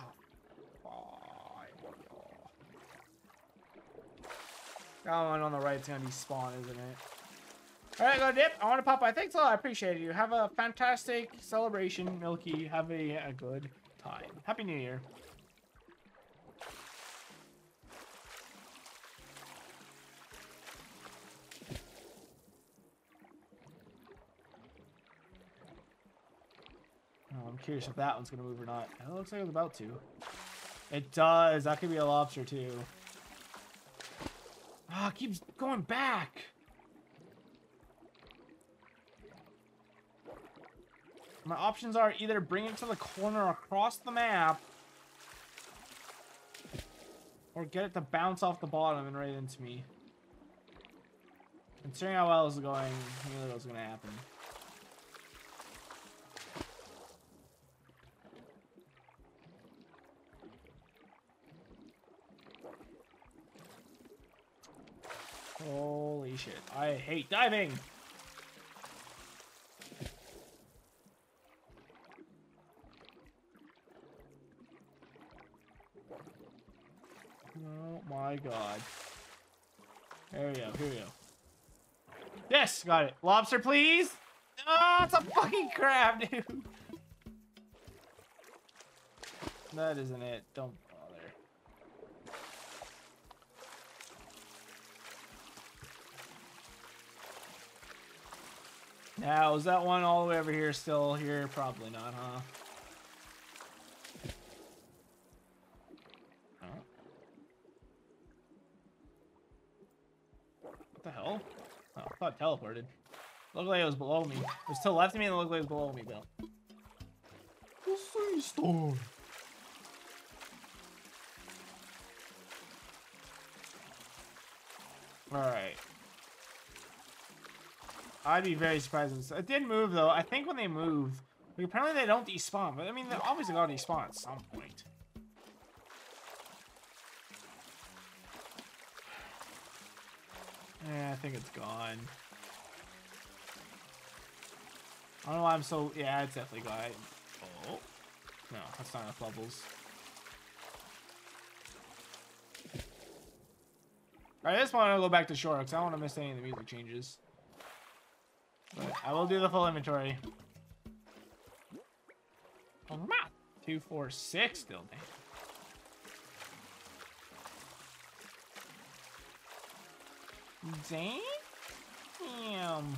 That one on the right is gonna be spawn, isn't it? All right, go dip. I want to pop by. Thanks a lot. I appreciate you. Have a fantastic celebration, Milky. Have a, a good time. Happy New Year. I'm curious if that one's gonna move or not. It looks like it's about to. It does. That could be a lobster too. Ah, oh, keeps going back. My options are either bring it to the corner across the map or get it to bounce off the bottom and right into me. Considering how well it's going, I knew that was going to happen. Holy shit. I hate diving! Oh my god. There we go, here we go. Yes, got it. Lobster, please! Oh, it's a fucking crab, dude! That isn't it. Don't Now, is that one all the way over here still here? Probably not, huh? What the hell? Oh, I thought teleported. Looked like it was below me. It was to the left of me and it looked like it was below me, though. The sea storm. Alright. I'd be very surprised. It did move, though. I think when they move, like, apparently they don't despawn. But, I mean, they're obviously going to despawn at some point. Yeah, I think it's gone. I don't know why I'm so... Yeah, it's definitely gone. Oh. No, that's not enough bubbles. I just want to go back to shore because I don't want to miss any of the music changes. But I will do the full inventory. Two, four, six still, damn. Damn.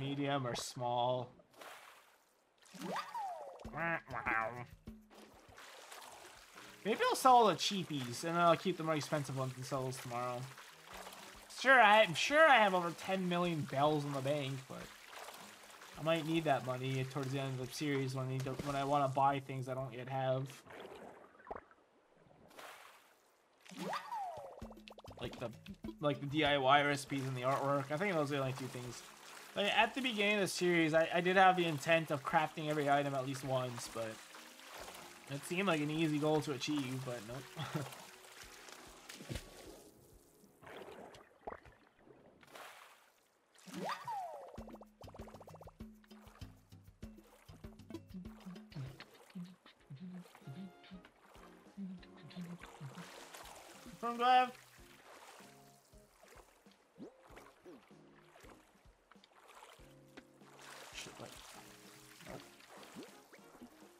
Medium or small. Maybe I'll sell all the cheapies and then I'll keep the more expensive ones and sell those tomorrow. Sure, I'm sure I have over 10 million bells in the bank, but I might need that money towards the end of the series when I need to, when I want to buy things I don't yet have. Like the like the DIY recipes and the artwork. I think those are the only two things. Like at the beginning of the series, I, I did have the intent of crafting every item at least once, but it seemed like an easy goal to achieve, but nope.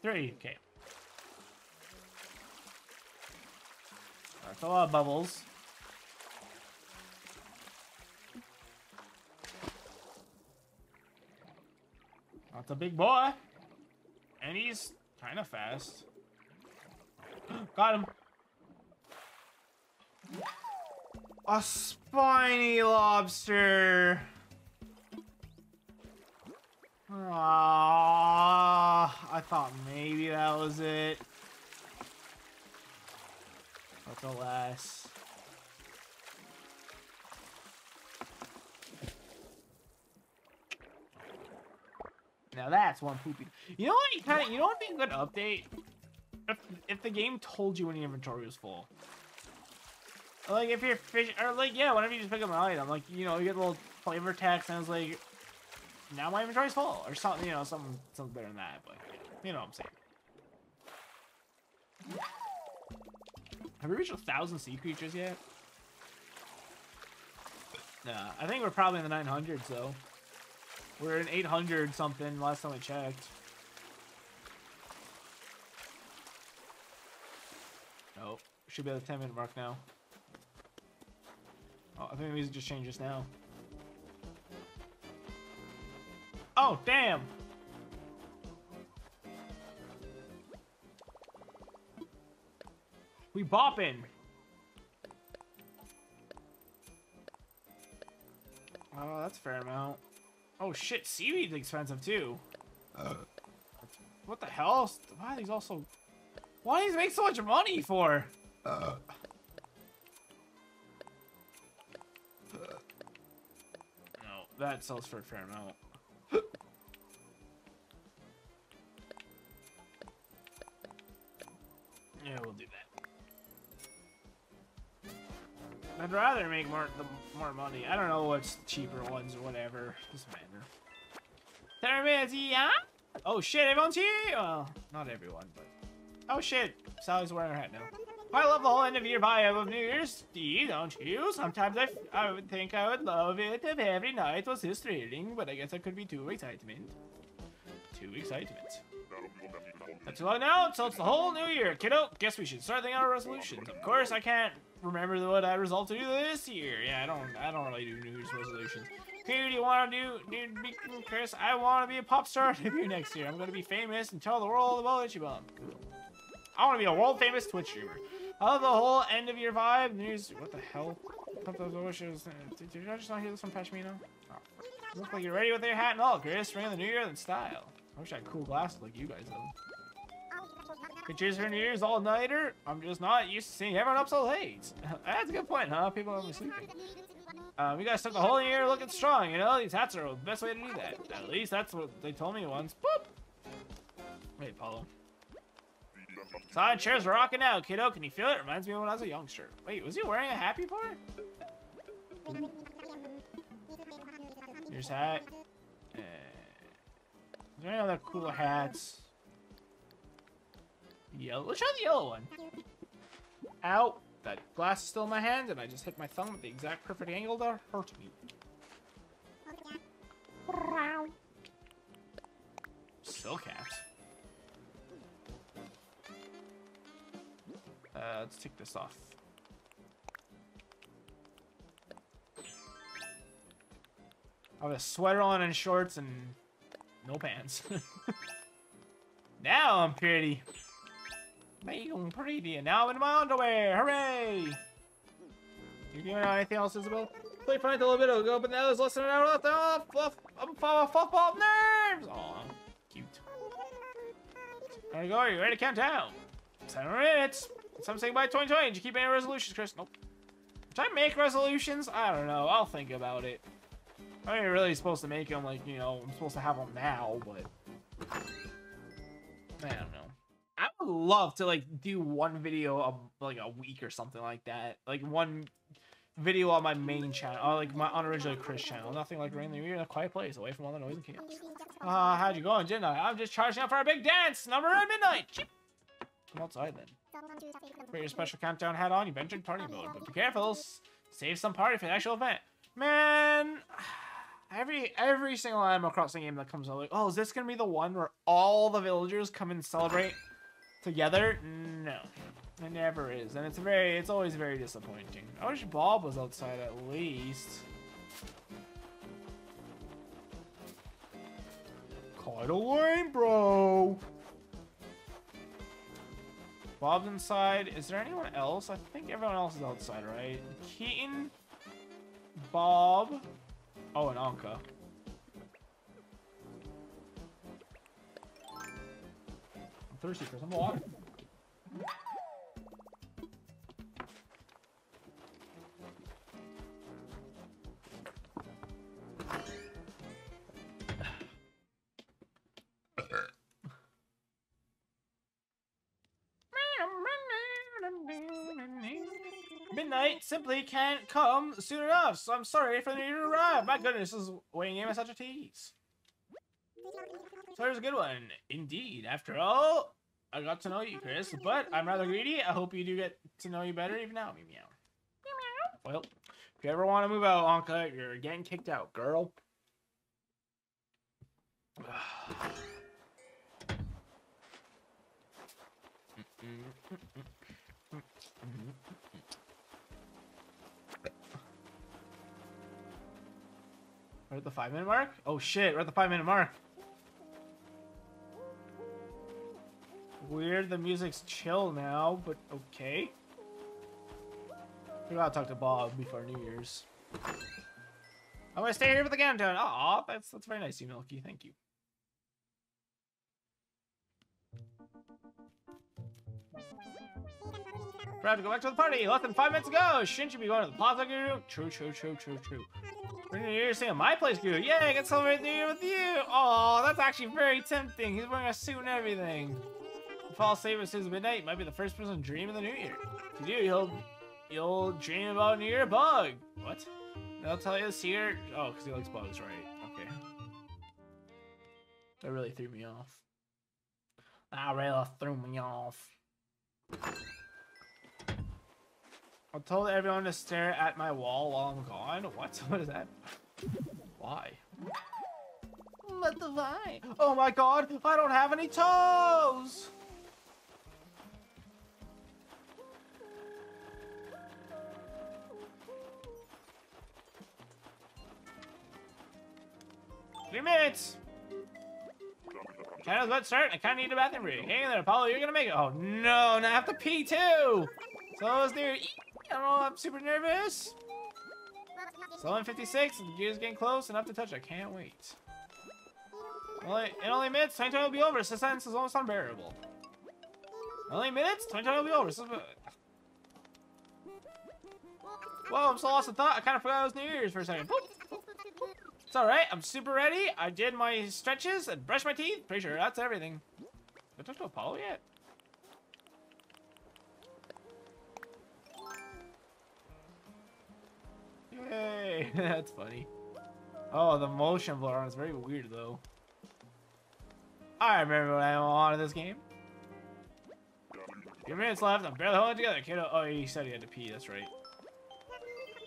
Three, okay. Bubbles. That's a big boy. And he's kind of fast. Got him. A spiny lobster. Ah, I thought maybe that was it. But alas. Now that's one poopy. You know what? You kind of. You know what? Be a good update. If if the game told you when your inventory was full. Like if you're fish or like yeah, whenever you just pick up an item, like you know you get a little flavor text and it's like, now my inventory's full or something. You know something something better than that. But you know what I'm saying. Have we reached a thousand sea creatures yet? Nah, I think we're probably in the 900s though. We're in 800 something last time I checked. Nope. Should be at the 10 minute mark now. Oh, I think the music just changed just now. Oh, damn! We bopping. Oh, that's a fair amount. Oh shit, seaweed's expensive too. Uh. What the hell? Why are these also... Why do these make so much money for? Uh. No, that sells for a fair amount. yeah, we'll do that. I'd rather make more more money. I don't know what's cheaper ones or whatever. Doesn't matter. There yeah. Oh shit, everyone's here. Well, not everyone, but oh shit, Sally's wearing her hat now. I love the whole end of year vibe of New Year's Eve, don't you? Sometimes I, I would think I would love it if every night was this thrilling, but I guess I could be too excitement. Too excitement. That's all now, so it's the whole new year. Kiddo, guess we should start thinking our resolutions. Of course, I can't remember what I resolved to do this year. Yeah, I don't I don't really do New Year's resolutions. Who do you want to do, dude, Chris? I want to be a pop star debut next year. I'm going to be famous and tell the world about Bomb. I want to be a world famous Twitch streamer. I love the whole end of year vibe. News. What the hell? wishes. Did I just not hear this from Pashmina? Oh. Look like you're ready with your hat and all, Chris. Ring of the new year in style. I wish I had cool glasses like you guys have. Pictures for New Year's all-nighter? I'm just not used to seeing everyone up so late. That's a good point, huh? People are sleeping. Um, you guys took the whole year looking strong, you know? These hats are the best way to do that. At least that's what they told me once. Boop! Wait, Paulo. Side chair's rocking out, kiddo. Can you feel it? Reminds me of when I was a youngster. Wait, was he wearing a happy part? Here's hat. Uh, is there any other cooler hats? Yellow. Let's try the yellow one. Ow. That glass is still in my hand, and I just hit my thumb at the exact perfect angle to hurt me. Still cat. Uh, let's take this off. I have a sweater on and shorts and no pants. now I'm pretty. I'm pretty. And now I'm in my underwear. Hooray! You doing anything else, Isabelle? Played Fortnite a little bit ago, but now there's less than an hour left. Oh, fluff, um, I'm football nerves. Aw, cute. There you go. You ready to count down? Seven minutes. Some saying by 2020. Did you keep any resolutions, Chris? Nope. Should I make resolutions? I don't know. I'll think about it. I ain't really supposed to make them like, you know, I'm supposed to have them now, but... I don't know. Love to, like, do one video of, like, a week or something like that. Like, one video on my main channel, or, like, my unoriginal Chris channel. Nothing like Rain the Year in a quiet place, away from all the noise and chaos. Uh, how'd you going, didn't I? I'm just charging up for a big dance! Number at midnight! Come outside, then. Put your special countdown hat on, you've entered party mode, but be careful, save some party for the actual event. Man, every every single Animal Crossing game that comes out, like, oh, is this gonna be the one where all the villagers come and celebrate together? No, it never is, and it's very, it's always very disappointing. I wish Bob was outside at least. Quite a lame, bro. Bob's inside. Is there anyone else? I think everyone else is outside, right? Keaton, Bob, oh, and Ankha. Thirsty for some water. Midnight simply can't come soon enough, so I'm sorry for the need to arrive. My goodness, this is weighing in such a tease. So here's a good one. Indeed. After all, I got to know you, Chris, but I'm rather greedy. I hope you do get to know you better even now. Meow. Meow. Well, if you ever want to move out, Ankha, you're getting kicked out, girl. We're at the five minute mark? Oh shit, we're at the five minute mark. Weird, the music's chill now, but okay. We gotta talk to Bob before New Year's. I'm gonna stay here for the countdown. Aw, that's that's very nice, you Milky. Thank you. We have to go back to the party. Less than five minutes ago. Shouldn't you be going to the plaza guru? True, true, true, true, true. We're New Year's at my place, guru. Yeah, I can celebrate New Year with you. Oh, that's actually very tempting. He's wearing a suit and everything. Fall asleep as soon as midnight. Might be the first person to dream of the New Year. If you do, you'll you'll dream about New Year bug. What? They'll tell you this here. Oh, because he likes bugs, right? Okay. That really threw me off. That really threw me off. I told everyone to stare at my wall while I'm gone. What? What is that? Why? Let the vine. Oh my god, I don't have any toes! Three minutes! China's about to start. I kind of need a bathroom break. Hang in there, Apollo. You're gonna make it. Oh no, now I have to pee too! So let's do I don't know, I'm super nervous. 756, and the gear's getting close, enough to touch. I can't wait. Only, in only minutes, 2020 will be over. This sentence is almost unbearable. In only minutes, 2020 will be over. Whoa, I'm so lost in thought. I kind of forgot it was New Year's for a second. It's alright, I'm super ready. I did my stretches and brushed my teeth. Pretty sure that's everything. Did I talk to Apollo yet? Yay! That's funny. Oh, the motion blur on is very weird though. I remember when I wanted this game. Few minutes left. I'm barely holding together, kiddo. Oh, he said he had to pee. That's right.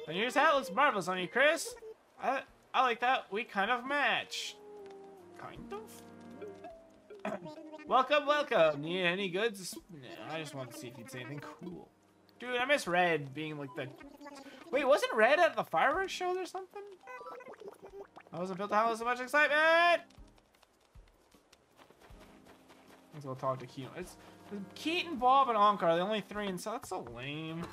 And Year's hat looks marvelous on you, Chris. I I like that. We kind of match. Kind of. welcome, welcome. Need any goods? Nah, I just wanted to see if you'd say anything cool. Dude, I miss Redd being like the. Wait, wasn't Redd at the fireworks show or something? I wasn't built to handle so much excitement. Let's go talk to Keaton. It's Keaton, Bob, and Ankha are the only three, and so that's so lame.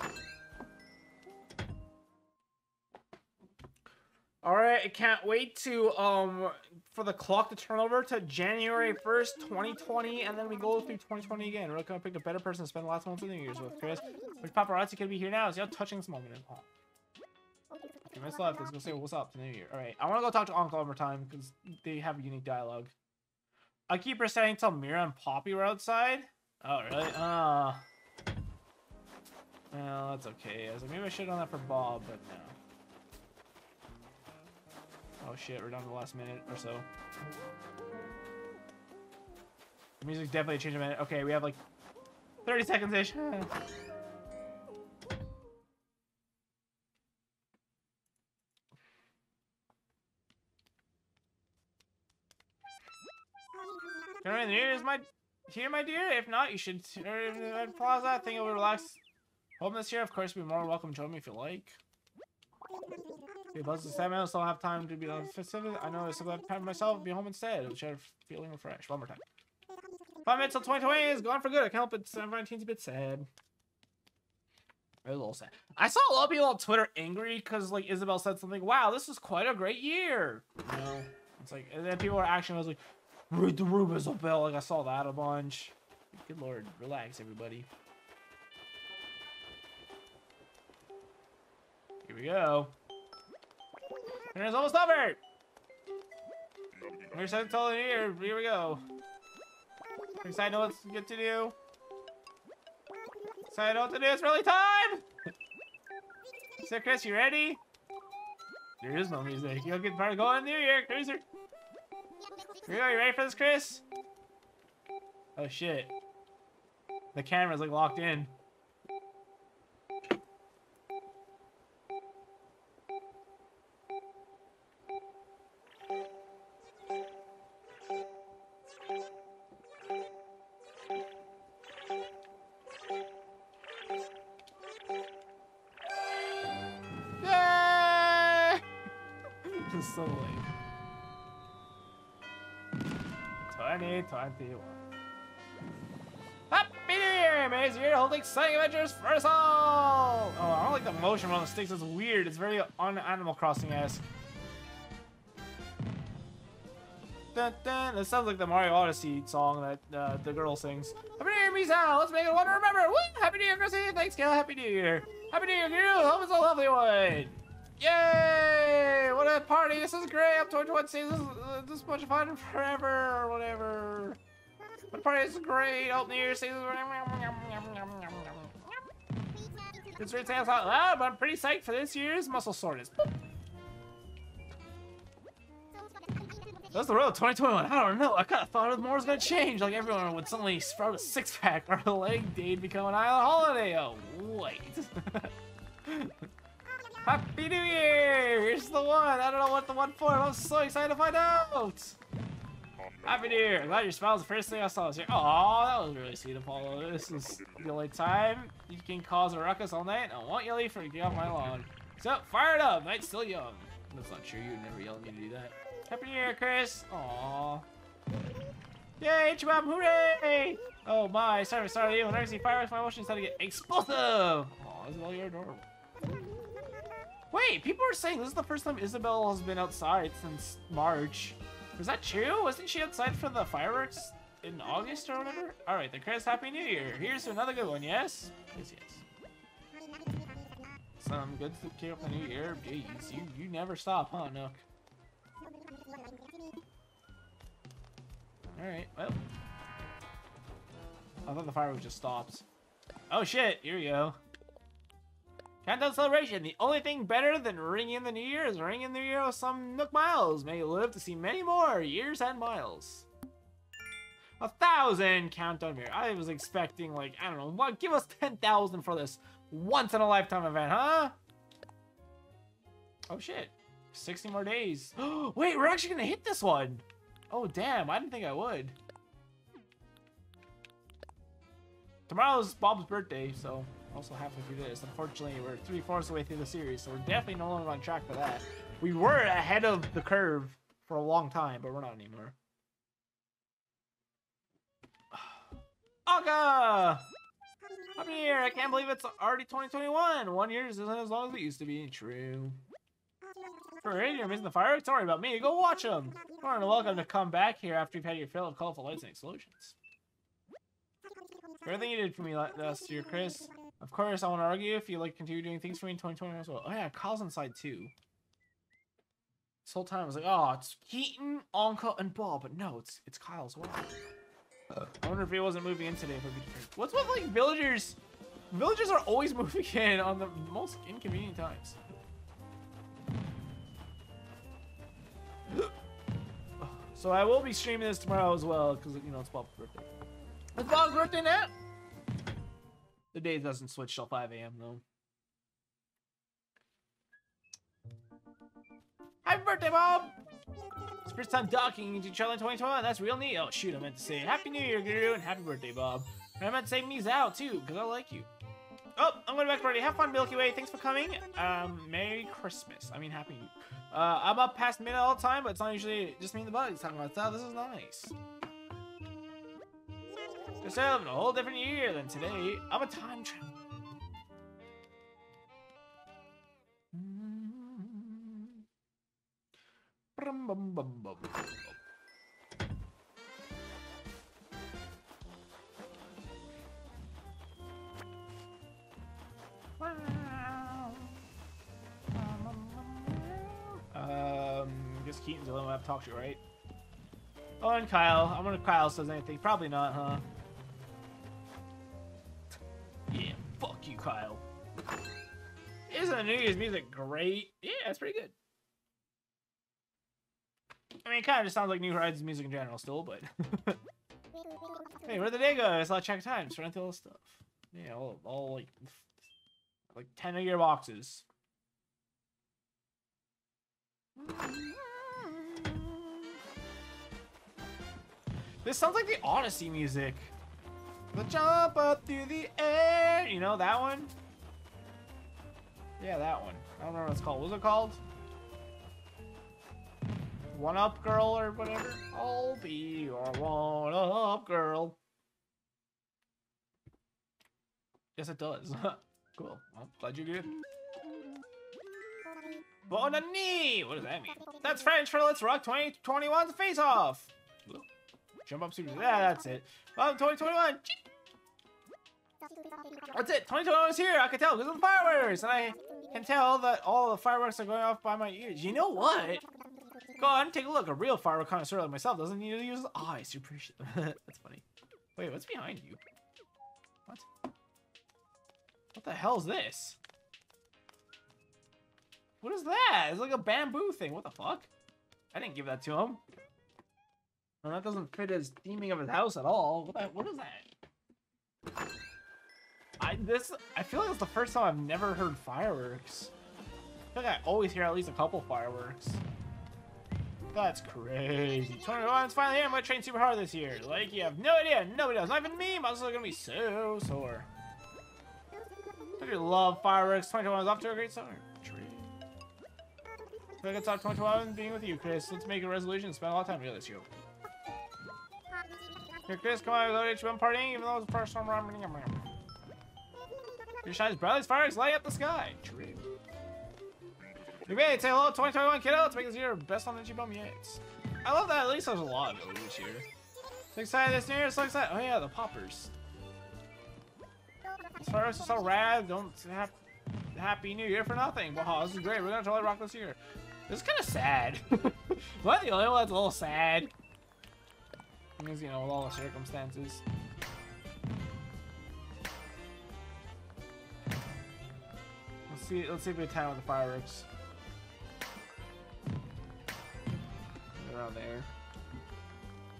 All right, I can't wait to um for the clock to turn over to January 1st, 2020, and then we go through 2020 again. We're gonna pick a better person to spend the last month of the New Year's with, Chris. Which paparazzi could be here now? See how touching this moment is. Oh. A few minutes left. Let's go say what's up to New Year. All right, I want to go talk to Uncle over time because they have a unique dialogue. I keep saying until Mira and Poppy were outside. Oh, really? Ah. Uh, well, that's okay. I was like, maybe I should have done that for Bob, but no. Oh shit, we're down to the last minute or so. The music definitely changed a minute. Okay, we have like 30 seconds-ish. Remember, the New Year's my here, my dear. If not, you should pause that thing over relax. Home this year, of course, be more welcome. Join me if you like. The seven minutes. Don't have time to be on festive. I know it's a about time myself. Be home instead. Share feeling refreshed. One more time. Five minutes till 2020 is gone for good. I can't help it. 719's a bit sad. a little sad. I saw a lot of people on Twitter angry because like Isabelle said something. Wow, this is quite a great year. You know, it's like, and then people are actually was like, read the room, Isabelle. Like I saw that a bunch. Good lord, relax, everybody. Here we go. And it's almost over! We're set until the year. Here we go. Excited to know what's good to do. Excited to know what to do. It's really time! so, Chris, you ready? There is no music. You'll get part going New Year, Cruiser. Here go. You ready for this, Chris? Oh, shit. The camera's like locked in. So lame. 2021. Happy New Year! May this year hold exciting adventures for us all! Oh, I don't like the motion on the sticks. It's weird. It's very un-Animal Crossing-esque. Dun, dun. This sounds like the Mario Odyssey song that uh, the girl sings. Happy New Year, Misa! Let's make it one to remember! Woo! Happy New Year, Chrissy! Thanks, Gail! Happy New Year! Happy New Year, Guru! Hope it's a lovely one! Yay! What a party! This is great! I'm 21 seasons. Uh, this is much fun forever or whatever. What party is great! Hope New Year's season. It's out loud, but I'm pretty psyched for this year's muscle soreness. That's the road 2021. I don't know. I kind of thought of more was gonna change. Like everyone would suddenly sprout a six pack or a leg day'd become an island holiday. Oh, wait. Happy New Year! Here's the one. I don't know what the one for. I'm so excited to find out. Happy New Year! Glad your smile was the first thing I saw this year. Oh, that was really sweet, Apollo. This is the only time you can cause a ruckus all night. I want you to leave for get off my lawn. So, fire it up. Night's still young. That's not true. You'd never yell at me to do that. Happy New Year, Chris. Aww. Yay, Chibam, hooray! Oh my, sorry, sorry, when I see fireworks, my emotions start to get explosive. Aw, Isabelle, you're adorable. Wait, people are saying this is the first time Isabelle has been outside since March. Was that true? Wasn't she outside for the fireworks in August or whatever? Alright, the Chris, Happy New Year. Here's another good one, yes? Yes, yes. Some good to kick off the new year. Jeez, you, you never stop, huh, Nook? Alright, well. I thought the fireworks just stopped. Oh shit, here we go. Countdown celebration. The only thing better than ringing in the new year is ringing the year with some Nook Miles. May you live to see many more years and miles. A thousand countdown here. I was expecting like I don't know. What? Give us ten thousand for this once in a lifetime event, huh? Oh shit. 60 more days. Wait, we're actually gonna hit this one. Oh damn, I didn't think I would. Tomorrow's Bob's birthday, so also halfway through this. Unfortunately, we're three fourths of the way through the series, so we're definitely no longer on track for that. We were ahead of the curve for a long time, but we're not anymore. Aga! New Year! I can't believe it's already 2021! One year isn't as long as it used to be. True. For you're missing the fireworks? Don't worry about me. Go watch them! You're welcome to come back here after you've had your fill of colorful lights and explosions. For everything you did for me last year, Chris. Of course, I want to argue if you like continue doing things for me in 2020 as well. Oh yeah, Kyle's inside too. This whole time I was like, oh, it's Keaton, Ankha, and Bob, but no, it's it's Kyle as well. Uh. I wonder if he wasn't moving in today. If it'd be. What's with like villagers? Villagers are always moving in on the most inconvenient times. So I will be streaming this tomorrow as well because you know it's Bob's birthday. It's Bob's birthday now. The day doesn't switch till 5 a.m. though. Happy birthday, Bob! It's first time docking into Charlie 2021. That's real neat. Oh, shoot, I meant to say Happy New Year, Guru, and Happy Birthday, Bob. And I meant to say me's out, too, because I like you. Oh, I'm going back party. Have fun, Milky Way. Thanks for coming. Um, Merry Christmas. I mean, Happy New uh, I'm up past midnight all the time, but it's not usually just me and the buddies talking about stuff. This is nice. Just having a whole different year than today. I'm a time traveler. Bum, bum, bum, bum. Um, Keaton's the only one I have to right? Oh, and Kyle. I wonder if Kyle says anything. Probably not, huh? Yeah, fuck you, Kyle. Isn't the New Year's music great? Yeah, it's pretty good. I mean, it kind of just sounds like New Horizons music in general still, but... hey, where'd the day go? I saw check times, run through all this stuff. Yeah, all, all like... Like 10 of your boxes. This sounds like the Odyssey music. The jump up through the air. You know that one? Yeah, that one. I don't know what it's called. What was it called? One Up Girl or whatever? I'll be your one up girl. Yes, it does. cool. Well, glad you're good. Bonani! What does that mean? That's French for Let's Rock 2021's Face Off! Jump up super. Yeah, that's it. Well, 2021! That's it! 2021 is here! I can tell because of the fireworks! And I can tell that all the fireworks are going off by my ears. You know what? Go on, take a look. A real firework connoisseur like myself doesn't need to use his eyes to appreciate that's funny. Wait, what's behind you? What? What the hell is this? What is that? It's like a bamboo thing. What the fuck? I didn't give that to him. No, that doesn't fit his theming of his house at all. What, what is that? I this I feel like it's the first time I've never heard fireworks. I feel like I always hear at least a couple fireworks. That's crazy. Twenty one 21's finally here. I'm gonna train super hard this year. Like you have no idea. Nobody does. Not even me. My muscles are gonna be so sore. I love fireworks. 21 is off to a great start. I think it's top 21 being with you, Chris. Let's make a resolution spend a lot of time. Yeah, let's go. Here, Chris, come on, go to H1 partying, even though it's the first time I'm running. Your shines brightest fireworks light up the sky. True. You made say hello, 2021 kiddo. Let's make this year best on the H-Bum yet. I love that at least there's a lot of it this year. So excited this new year, so excited. Oh yeah, the poppers. These fireworks are so rad. Don't have happy new year for nothing. Wow, this is great. We're gonna totally rock this year. It's kind of sad. Am I the only one that's a little sad? Because, you know, with all the circumstances. Let's see, let's see if we can time with the fireworks. Around there.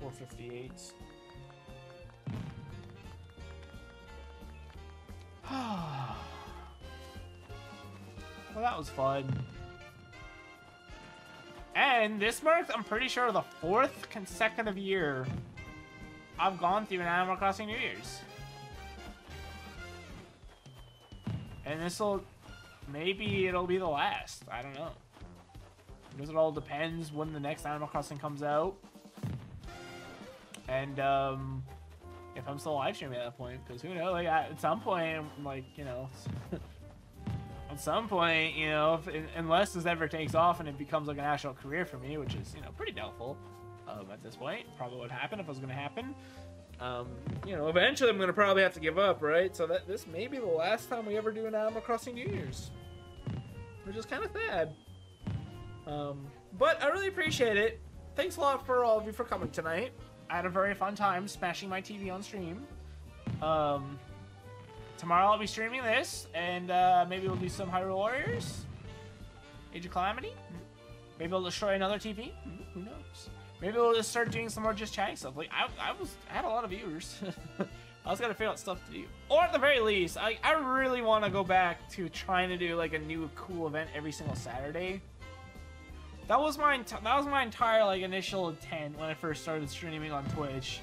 458. well, that was fun. And this marks, I'm pretty sure, the fourth consecutive year I've gone through an Animal Crossing New Year's. And this will, maybe it'll be the last. I don't know. Because it all depends when the next Animal Crossing comes out. And, um, if I'm still live streaming at that point. Because who knows, like, at some point, like, you know, at some point, you know, if, unless this ever takes off and it becomes like a national career for me, which is, you know, pretty doubtful um, at this point. Probably would happen if it was going to happen. Um, you know, eventually I'm going to probably have to give up, right? So that this may be the last time we ever do an Animal Crossing New Year's. Which is kind of sad. Um, but I really appreciate it. Thanks a lot for all of you for coming tonight. I had a very fun time smashing my TV on stream. Um, tomorrow I'll be streaming this, and uh, maybe we'll do some Hyrule Warriors. Age of Calamity. Maybe we'll destroy another TV. Who knows? Maybe we'll just start doing some more just chatting stuff. Like I, I was I had a lot of viewers. I was gonna figure out stuff to do. Or at the very least, I, I really want to go back to trying to do like a new cool event every single Saturday. That was my that was my entire like initial intent when I first started streaming on Twitch.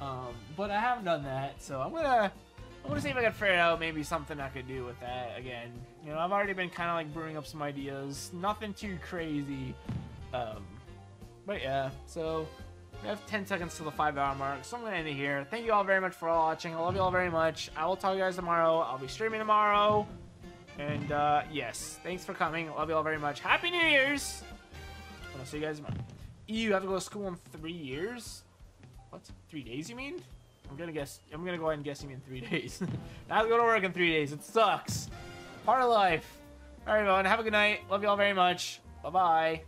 Um, but I haven't done that, so I'm gonna I'm gonna see if I can figure out maybe something I could do with that again. You know, I've already been kind of like brewing up some ideas, nothing too crazy. Um, but yeah, so we have 10 seconds to the 5 hour mark, so I'm going to end it here. Thank you all very much for watching. I love you all very much. I will talk to you guys tomorrow. I'll be streaming tomorrow. And uh, yes, thanks for coming. Love you all very much. Happy New Year's! I'll see you guys tomorrow. You have to go to school in three years? What? Three days, you mean? I'm gonna guess. I'm gonna go ahead and guess you mean three days. I have to go to work in three days. It sucks. Part of life. All right, everyone. Have a good night. Love you all very much. Bye bye.